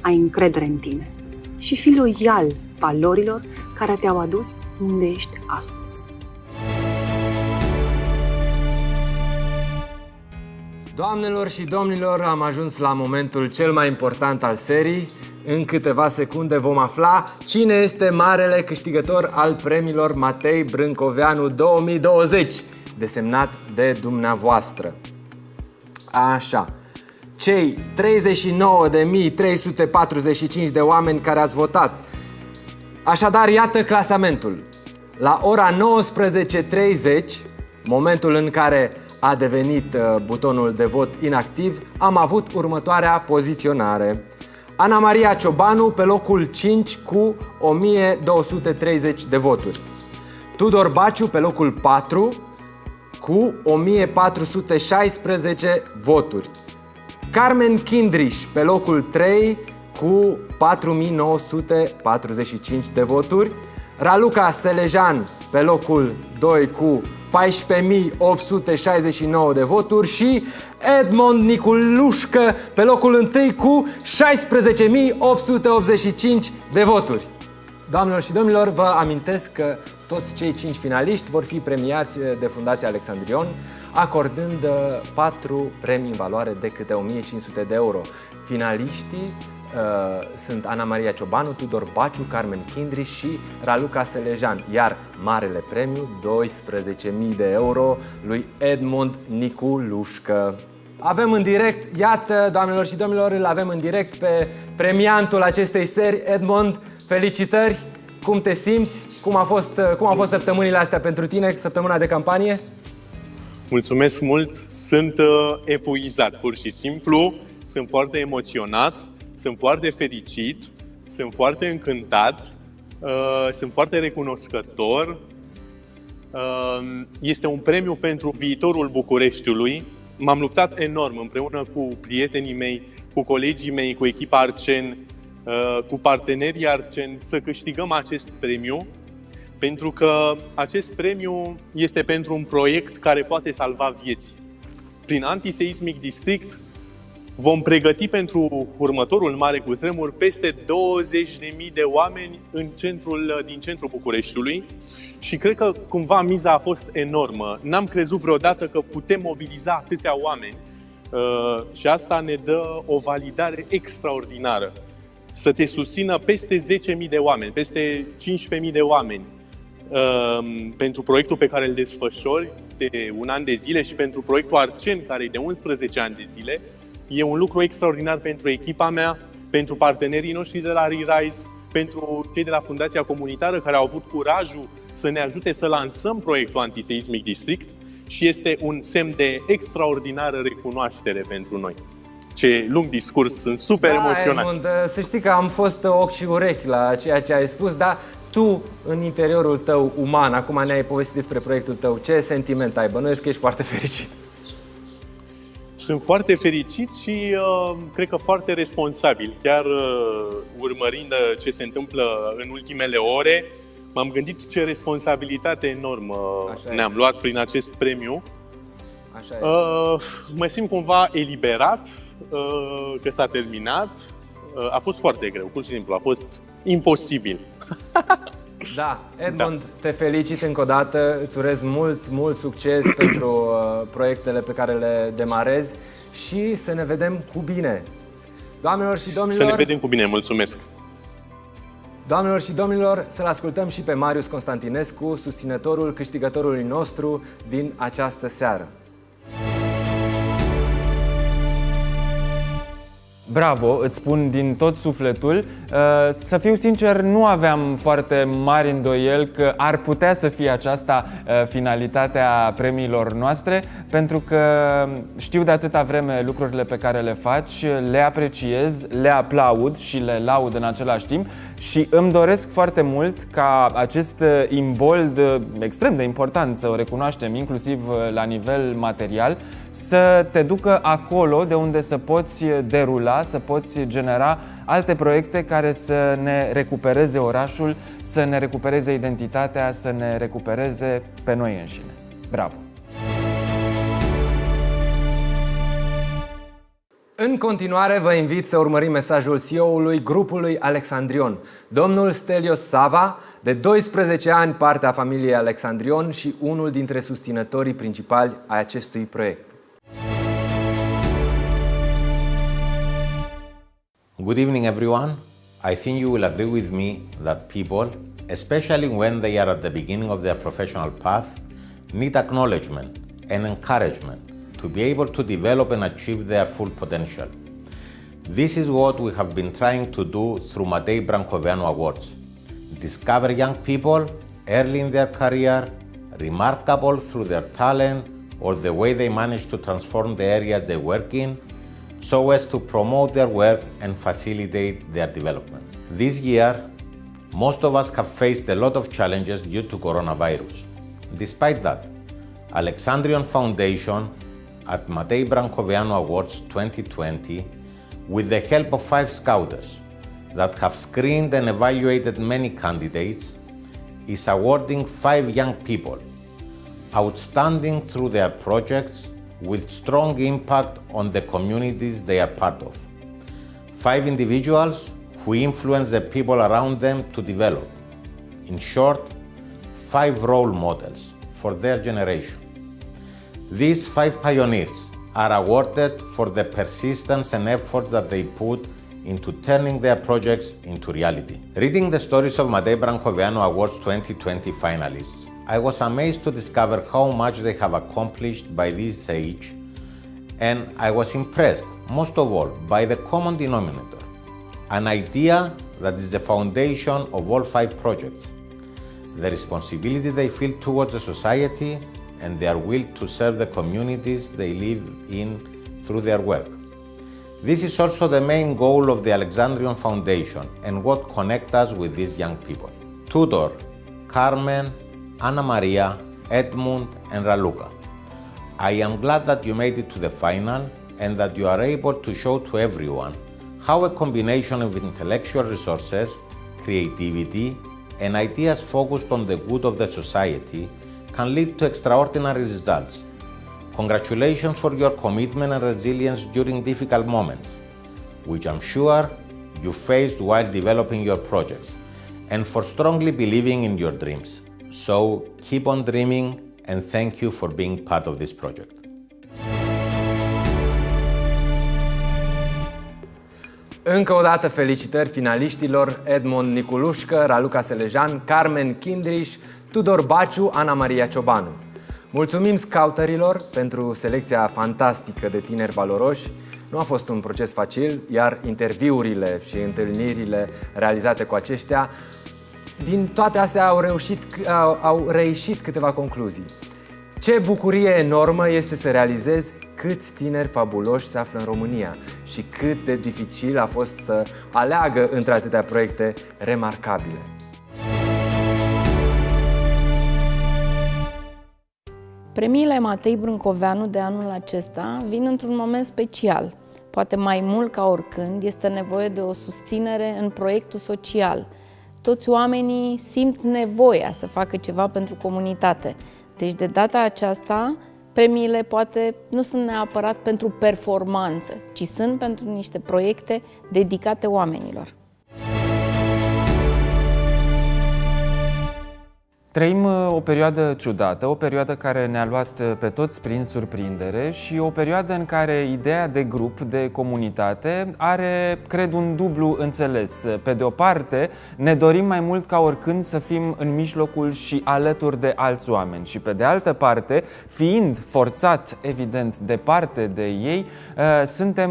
Ai încredere în tine și fi loial valorilor care te-au adus unde ești astăzi. Doamnelor și domnilor, am ajuns la momentul cel mai important al serii. În câteva secunde vom afla cine este marele câștigător al premiilor Matei Brâncoveanu 2020, desemnat de dumneavoastră. Așa. Cei 39.345 de oameni care ați votat. Așadar, iată clasamentul. La ora 19.30, momentul în care a devenit uh, butonul de vot inactiv, am avut următoarea poziționare. Ana Maria Ciobanu pe locul 5 cu 1230 de voturi. Tudor Baciu pe locul 4 cu 1416 voturi. Carmen Kindriș pe locul 3 cu 4945 de voturi. Raluca Selejan pe locul 2 cu 14.869 de voturi și Edmond Niculușcă pe locul întâi cu 16.885 de voturi. Doamnelor și domnilor, vă amintesc că toți cei cinci finaliști vor fi premiați de Fundația Alexandrion, acordând uh, patru premii în valoare de câte 1500 de euro. Finaliștii uh, sunt Ana Maria Ciobanu, Tudor Baciu, Carmen Kindriș și Raluca Selejan, iar marele premiu, 12.000 de euro, lui Edmond Niculușcă. Avem în direct, iată, doamnelor și domnilor, îl avem în direct pe premiantul acestei seri, Edmond, felicitări! Cum te simți? Cum a fost, cum a fost săptămânile astea pentru tine, săptămâna de campanie? Mulțumesc mult! Sunt uh, epuizat, pur și simplu. Sunt foarte emoționat sunt foarte fericit, sunt foarte încântat, uh, sunt foarte recunoscător. Uh, este un premiu pentru viitorul Bucureștiului. M-am luptat enorm împreună cu prietenii mei, cu colegii mei, cu echipa Arcen, uh, cu partenerii Arcen să câștigăm acest premiu pentru că acest premiu este pentru un proiect care poate salva vieți. Prin Antiseismic District Vom pregăti pentru următorul mare cutremur peste 20.000 de oameni în centrul, din centrul Bucureștiului și cred că cumva miza a fost enormă. N-am crezut vreodată că putem mobiliza atâția oameni uh, și asta ne dă o validare extraordinară. Să te susțină peste 10.000 de oameni, peste 15.000 de oameni uh, pentru proiectul pe care îl desfășori de un an de zile și pentru proiectul Arcen, care e de 11 ani de zile, E un lucru extraordinar pentru echipa mea, pentru partenerii noștri de la ReRise, pentru cei de la Fundația Comunitară care au avut curajul să ne ajute să lansăm proiectul Antiseismic District și este un semn de extraordinară recunoaștere pentru noi. ce lung discurs, sunt super da, emoționat. Edmund, să știi că am fost ochi și urechi la ceea ce ai spus, dar tu, în interiorul tău uman, acum ne-ai povestit despre proiectul tău, ce sentiment ai? Bănuiesc că ești foarte fericit. Sunt foarte fericit și uh, cred că foarte responsabil. Chiar uh, urmărind uh, ce se întâmplă în ultimele ore, m-am gândit ce responsabilitate enormă Așa ne-am e. luat prin acest premiu. Așa uh, mă simt cumva eliberat uh, că s-a terminat. Uh, a fost foarte greu, pur și simplu, a fost imposibil. *laughs* Da, Edmund, da. te felicit încă o dată, îți urez mult, mult succes *clears throat* pentru uh, proiectele pe care le demarezi și să ne vedem cu bine. Doamnelor și domnilor... Să ne vedem cu bine, mulțumesc! Doamnelor și domnilor, să-l ascultăm și pe Marius Constantinescu, susținătorul câștigătorului nostru din această seară. Bravo, îți spun din tot sufletul. Uh, să fiu sincer, nu aveam foarte mari îndoieli că ar putea să fie aceasta uh, finalitatea premiilor noastre, pentru că știu de atâta vreme lucrurile pe care le faci, le apreciez, le aplaud și le laud în același timp și îmi doresc foarte mult ca acest imbold extrem de important să o recunoaștem, inclusiv la nivel material, să te ducă acolo de unde să poți derula, să poți genera alte proiecte care să ne recupereze orașul, să ne recupereze identitatea, să ne recupereze pe noi înșine. Bravo! În continuare vă invit să urmărim mesajul CEO-ului grupului Alexandrion, domnul Stelios Sava, de 12 ani parte a familiei Alexandrion și unul dintre susținătorii principali ai acestui proiect. Good evening, everyone. I think you will agree with me that people, especially when they are at the beginning of their professional path, need acknowledgement and encouragement to be able to develop and achieve their full potential. This is what we have been trying to do through Matei Brancoveanu Awards. Discover young people early in their career, remarkable through their talent or the way they manage to transform the areas they work in so as to promote their work and facilitate their development. This year, most of us have faced a lot of challenges due to coronavirus. Despite that, Alexandrian Foundation at Matei Brancoveanu Awards 2020 with the help of five scouters that have screened and evaluated many candidates is awarding five young people outstanding through their projects with strong impact on the communities they are part of. Five individuals who influence the people around them to develop. In short, five role models for their generation. These five pioneers are awarded for the persistence and effort that they put into turning their projects into reality. Reading the stories of Matei Brancoveanu Awards 2020 finalists, I was amazed to discover how much they have accomplished by this age, and I was impressed, most of all, by the common denominator an idea that is the foundation of all five projects the responsibility they feel towards the society and their will to serve the communities they live in through their work. This is also the main goal of the Alexandrian Foundation and what connects us with these young people. Tudor, Carmen, Anna Maria, Edmund, and Raluca. I am glad that you made it to the final and that you are able to show to everyone how a combination of intellectual resources, creativity, and ideas focused on the good of the society can lead to extraordinary results. Congratulations for your commitment and resilience during difficult moments, which I'm sure you faced while developing your projects, and for strongly believing in your dreams. So keep on dreaming and thank you for being part of this project. Încă o dată felicitări finaliștilor Edmond Niculușcă, Raluca Selejan, Carmen Kindriș, Tudor Baciu, Ana Maria Ciobanu. Mulțumim scouterilor pentru selecția fantastică de tineri valoroși. Nu a fost un proces facil, iar interviurile și întâlnirile realizate cu aceștia din toate astea au, reușit, au, au reieșit câteva concluzii. Ce bucurie enormă este să realizezi câți tineri fabuloși se află în România și cât de dificil a fost să aleagă între atâtea proiecte remarcabile. Premiile Matei Brâncoveanu de anul acesta vin într-un moment special. Poate mai mult ca oricând este nevoie de o susținere în proiectul social. Toți oamenii simt nevoia să facă ceva pentru comunitate. Deci de data aceasta, premiile poate nu sunt neapărat pentru performanță, ci sunt pentru niște proiecte dedicate oamenilor. Trăim uh, o perioadă ciudată, o perioadă care ne-a luat uh, pe toți prin surprindere și o perioadă în care ideea de grup, de comunitate, are, cred, un dublu înțeles. Pe de o parte, ne dorim mai mult ca oricând să fim în mijlocul și alături de alți oameni și pe de altă parte, fiind forțat, evident, departe de ei, uh, suntem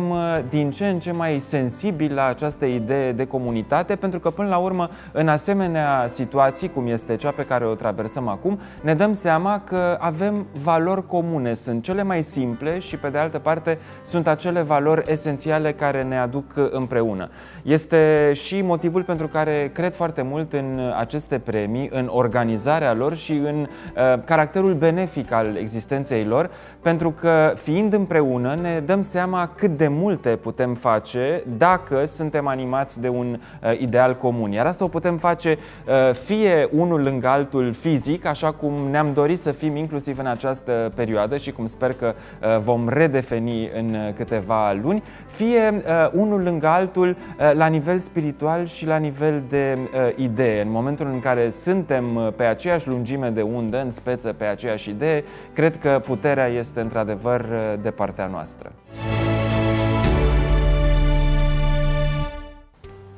din ce în ce mai sensibili la această idee de comunitate, pentru că, până la urmă, în asemenea situații, cum este cea pe care o traversăm acum, ne dăm seama că avem valori comune. Sunt cele mai simple și, pe de altă parte, sunt acele valori esențiale care ne aduc împreună. Este și motivul pentru care cred foarte mult în aceste premii, în organizarea lor și în uh, caracterul benefic al existenței lor, pentru că, fiind împreună, ne dăm seama cât de multe putem face dacă suntem animați de un uh, ideal comun. Iar asta o putem face uh, fie unul lângă altul aspectul fizic, așa cum ne-am dorit să fim inclusiv în această perioadă și cum sper că uh, vom redefini în uh, câteva luni, fie uh, unul lângă altul la nivel spiritual și la nivel de idee. În momentul în care suntem pe aceeași lungime de undă, în speță pe aceeași idee, cred că puterea este într-adevăr de partea noastră.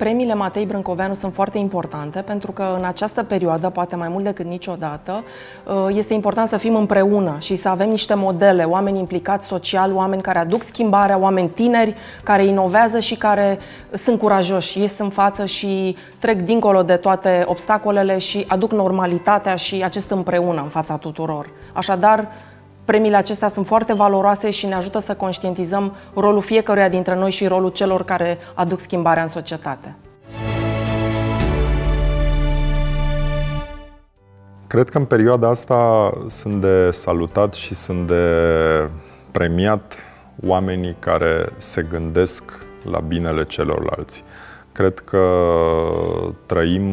Premiile Matei Brâncoveanu sunt foarte importante pentru că în această perioadă, poate mai mult decât niciodată, uh, este important să fim împreună și să avem niște modele, oameni implicați social, oameni care aduc schimbarea, oameni tineri care inovează și care sunt curajoși, ies în față și trec dincolo de toate obstacolele și aduc normalitatea și acest împreună în fața tuturor. Așadar, Premiile acestea sunt foarte valoroase și ne ajută să conștientizăm rolul fiecăruia dintre noi și rolul celor care aduc schimbarea în societate. Cred că în perioada asta sunt de salutat și sunt de premiat oamenii care se gândesc la binele celorlalți. Cred că trăim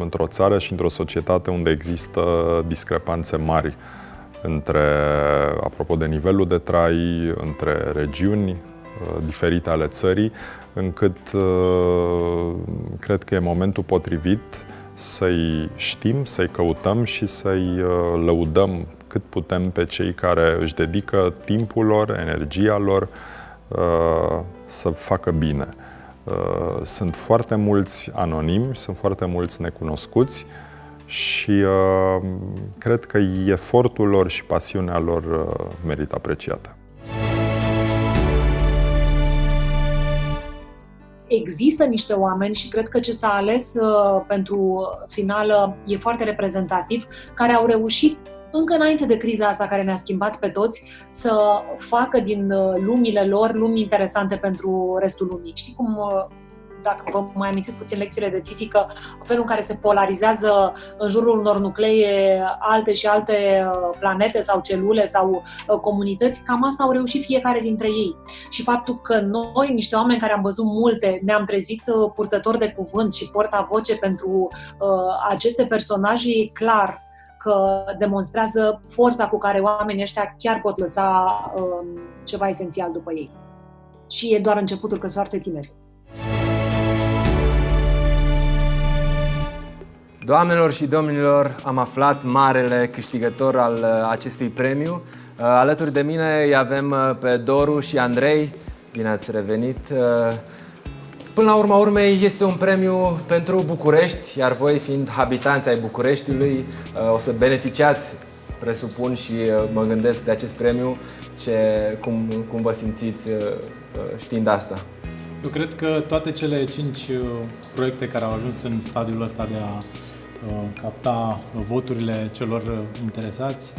într-o țară și într-o societate unde există discrepanțe mari între, apropo de nivelul de trai, între regiuni uh, diferite ale țării, încât uh, cred că e momentul potrivit să-i știm, să-i căutăm și să-i uh, lăudăm cât putem pe cei care își dedică timpul lor, energia lor să facă bine. Sunt foarte mulți anonimi, sunt foarte mulți necunoscuți, și uh, cred că efortul lor și pasiunea lor uh, merită apreciată. Există niște oameni și cred că ce s-a ales uh, pentru finală e foarte reprezentativ, care au reușit încă înainte de criza asta care ne-a schimbat pe toți, să facă din uh, lumile lor lumi interesante pentru restul lumii. Știi cum uh, dacă vă mai amintiți puțin lecțiile de fizică, felul în care se polarizează în jurul unor nuclee alte și alte uh, planete sau celule sau uh, comunități, cam asta au reușit fiecare dintre ei. Și faptul că noi, niște oameni care am văzut multe, ne-am trezit uh, purtători de cuvânt și porta-voce pentru uh, aceste personaje, e clar că demonstrează forța cu care oamenii ăștia chiar pot lăsa uh, ceva esențial după ei. Și e doar începutul, că foarte tineri. Doamnelor și domnilor, am aflat marele câștigător al uh, acestui premiu. Uh, alături de mine îi avem uh, pe Doru și Andrei. Bine ați revenit! Până la urma urmei, este un premiu pentru București, iar voi, fiind habitanți ai Bucureștiului, o să beneficiați, presupun și mă gândesc de acest premiu. Ce, cum, cum vă simțiți știind asta? Eu cred că toate cele cinci proiecte care au ajuns în stadiul ăsta de a Uh, capta voturile celor interesați,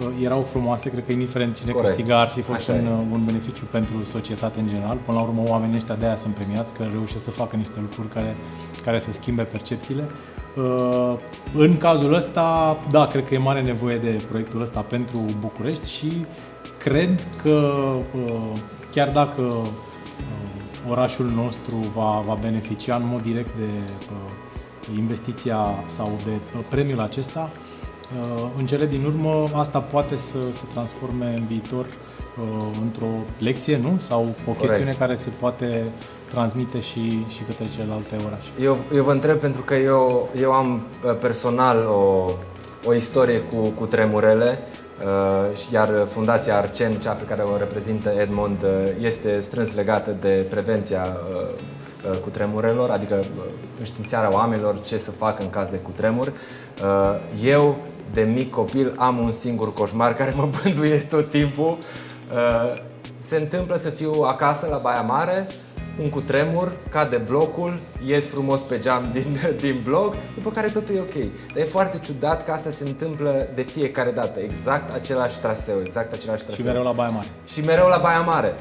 uh, erau frumoase, cred că indiferent cine Corect. câștiga ar fi fost Așa un, e. uh, un beneficiu pentru societate în general. Până la urmă, oamenii ăștia de aia sunt premiați, că reușesc să facă niște lucruri care, care să schimbe percepțiile. Uh, În cazul ăsta, da, cred că e mare nevoie de proiectul ăsta pentru București și cred că uh, chiar dacă uh, orașul nostru va, va beneficia în mod direct de uh, investiția sau de uh, premiul acesta, uh, în cele din urmă asta poate să se transforme în viitor uh, într-o lecție, nu? Sau o chestiune care se poate transmite și, și către celelalte orașe. Eu, eu vă întreb pentru că eu, eu am uh, personal o, o istorie cu, cu tremurele, uh, și iar Fundația Arcen, cea pe care o reprezintă Edmond, uh, este strâns legată de prevenția uh, uh, cu tremurelor, adică uh, înștiințarea oamenilor ce să facă în caz de cutremur. Uh, Eu, de mic copil, am un singur coșmar care mă *laughs* bânduie tot timpul. Uh, Se întâmplă să fiu acasă la Baia Mare, un cutremur, cade blocul, ies frumos pe geam *laughs* din, din bloc, după care totul e ok. Dar e foarte ciudat că asta se întâmplă de fiecare dată, exact același traseu, exact același Și traseu. mereu la Baia Mare. Și mereu la Baia Mare.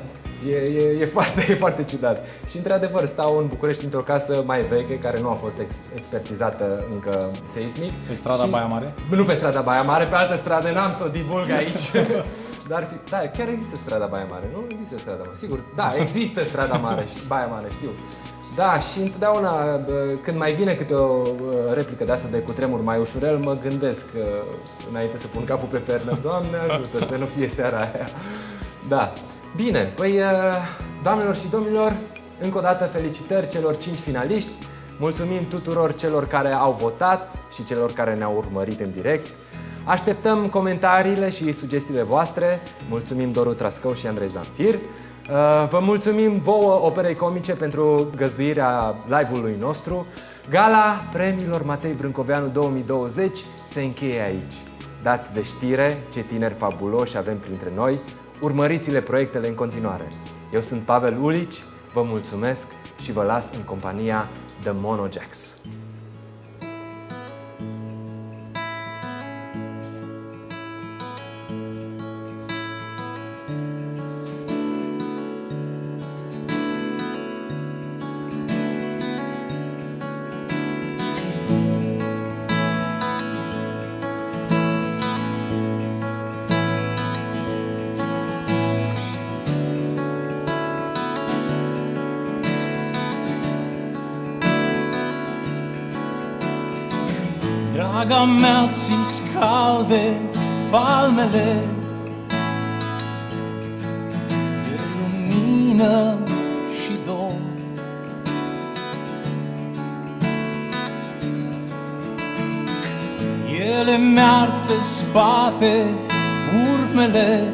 E, e, e, foarte, *laughs* e foarte ciudat. Și într-adevăr stau în București într-o casă mai veche, care nu a fost ex- expertizată încă seismic. Pe strada și... Baia Mare? Nu pe strada Baia Mare, pe altă stradă, n-am să o divulg aici. *laughs* Dar fi... Da, chiar există strada Baia Mare, nu? Există strada Mare, sigur. Da, există strada Mare, și Baia Mare, știu. Da, și întotdeauna bă, când mai vine câte o bă, replică de asta de cutremur mai ușurel, mă gândesc uh, înainte să pun capul pe pernă, Doamne ajută să nu fie seara aia. Da. Bine, păi, uh, doamnelor și domnilor, încă o dată felicitări celor cinci finaliști. Mulțumim tuturor celor care au votat și celor care ne-au urmărit în direct. Așteptăm comentariile și sugestiile voastre. Mulțumim Doru Trascău și Andrei Zanfir. Uh, Vă mulțumim vouă Operei Comice pentru găzduirea live-ului nostru. Gala premiilor Matei Brâncoveanu 2020 se încheie aici. Dați de știre ce tineri fabuloși avem printre noi. Urmăriți-le proiectele în continuare. Eu sunt Pavel Ulici, vă mulțumesc și vă las în compania The Monojacks. Draga mea, ți scalde palmele. De lumină și dor. Ele mi-ard pe spate urmele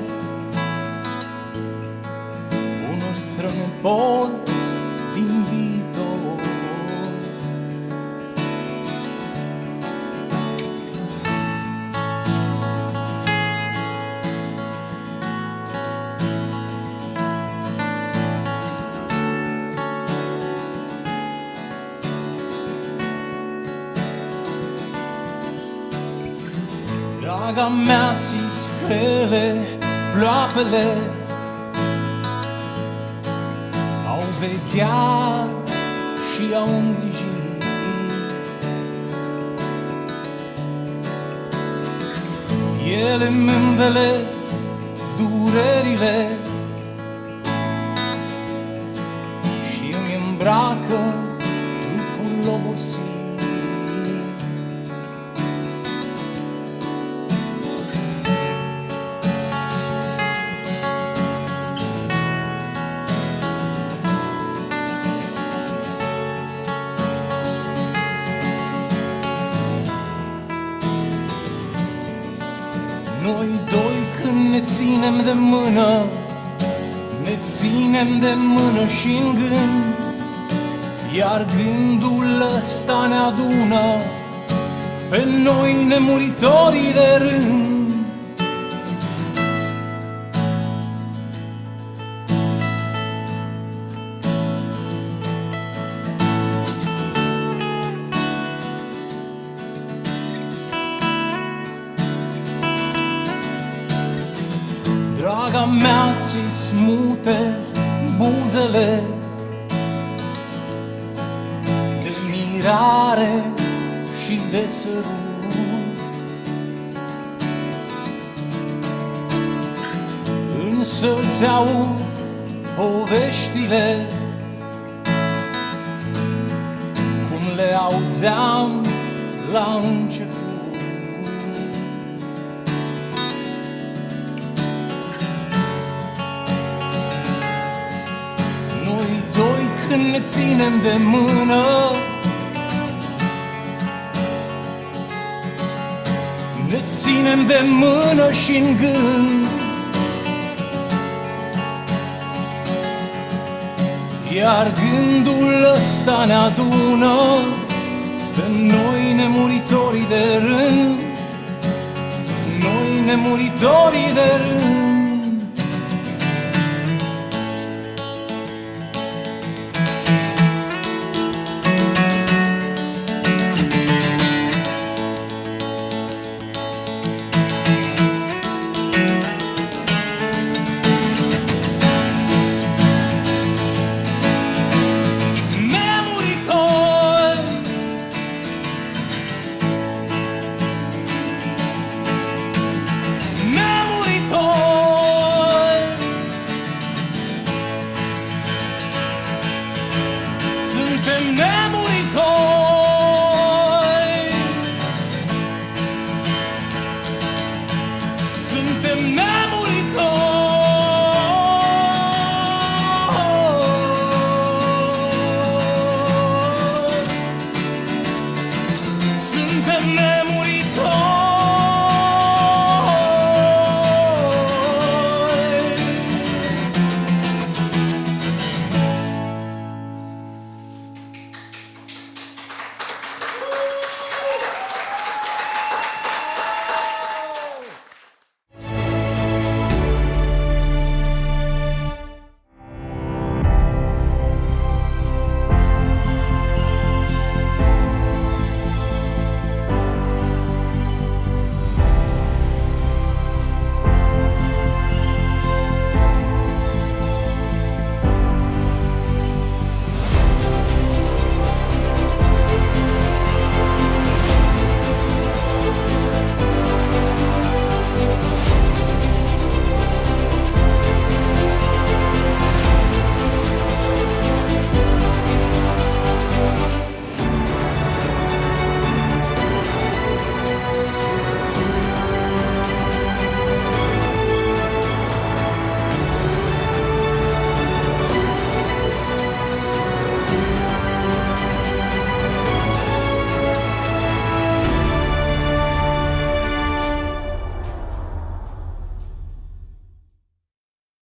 mea, ți screle ploapele. Au vegheat și au îngrijit. Ele îmi învelesc durerile ne ținem de mână Ne ținem de mână și în gând. Iar gândul ăsta ne adună Pe noi nemuritorii de rând smute buzele. De mirare și de sărut. Însă ți aud poveștile. Cum le auzeam la început când ne ținem de mână Ne ținem de mână și în gând. Iar gândul ăsta ne adună Pe noi nemuritorii de rând. Noi nemuritorii de rând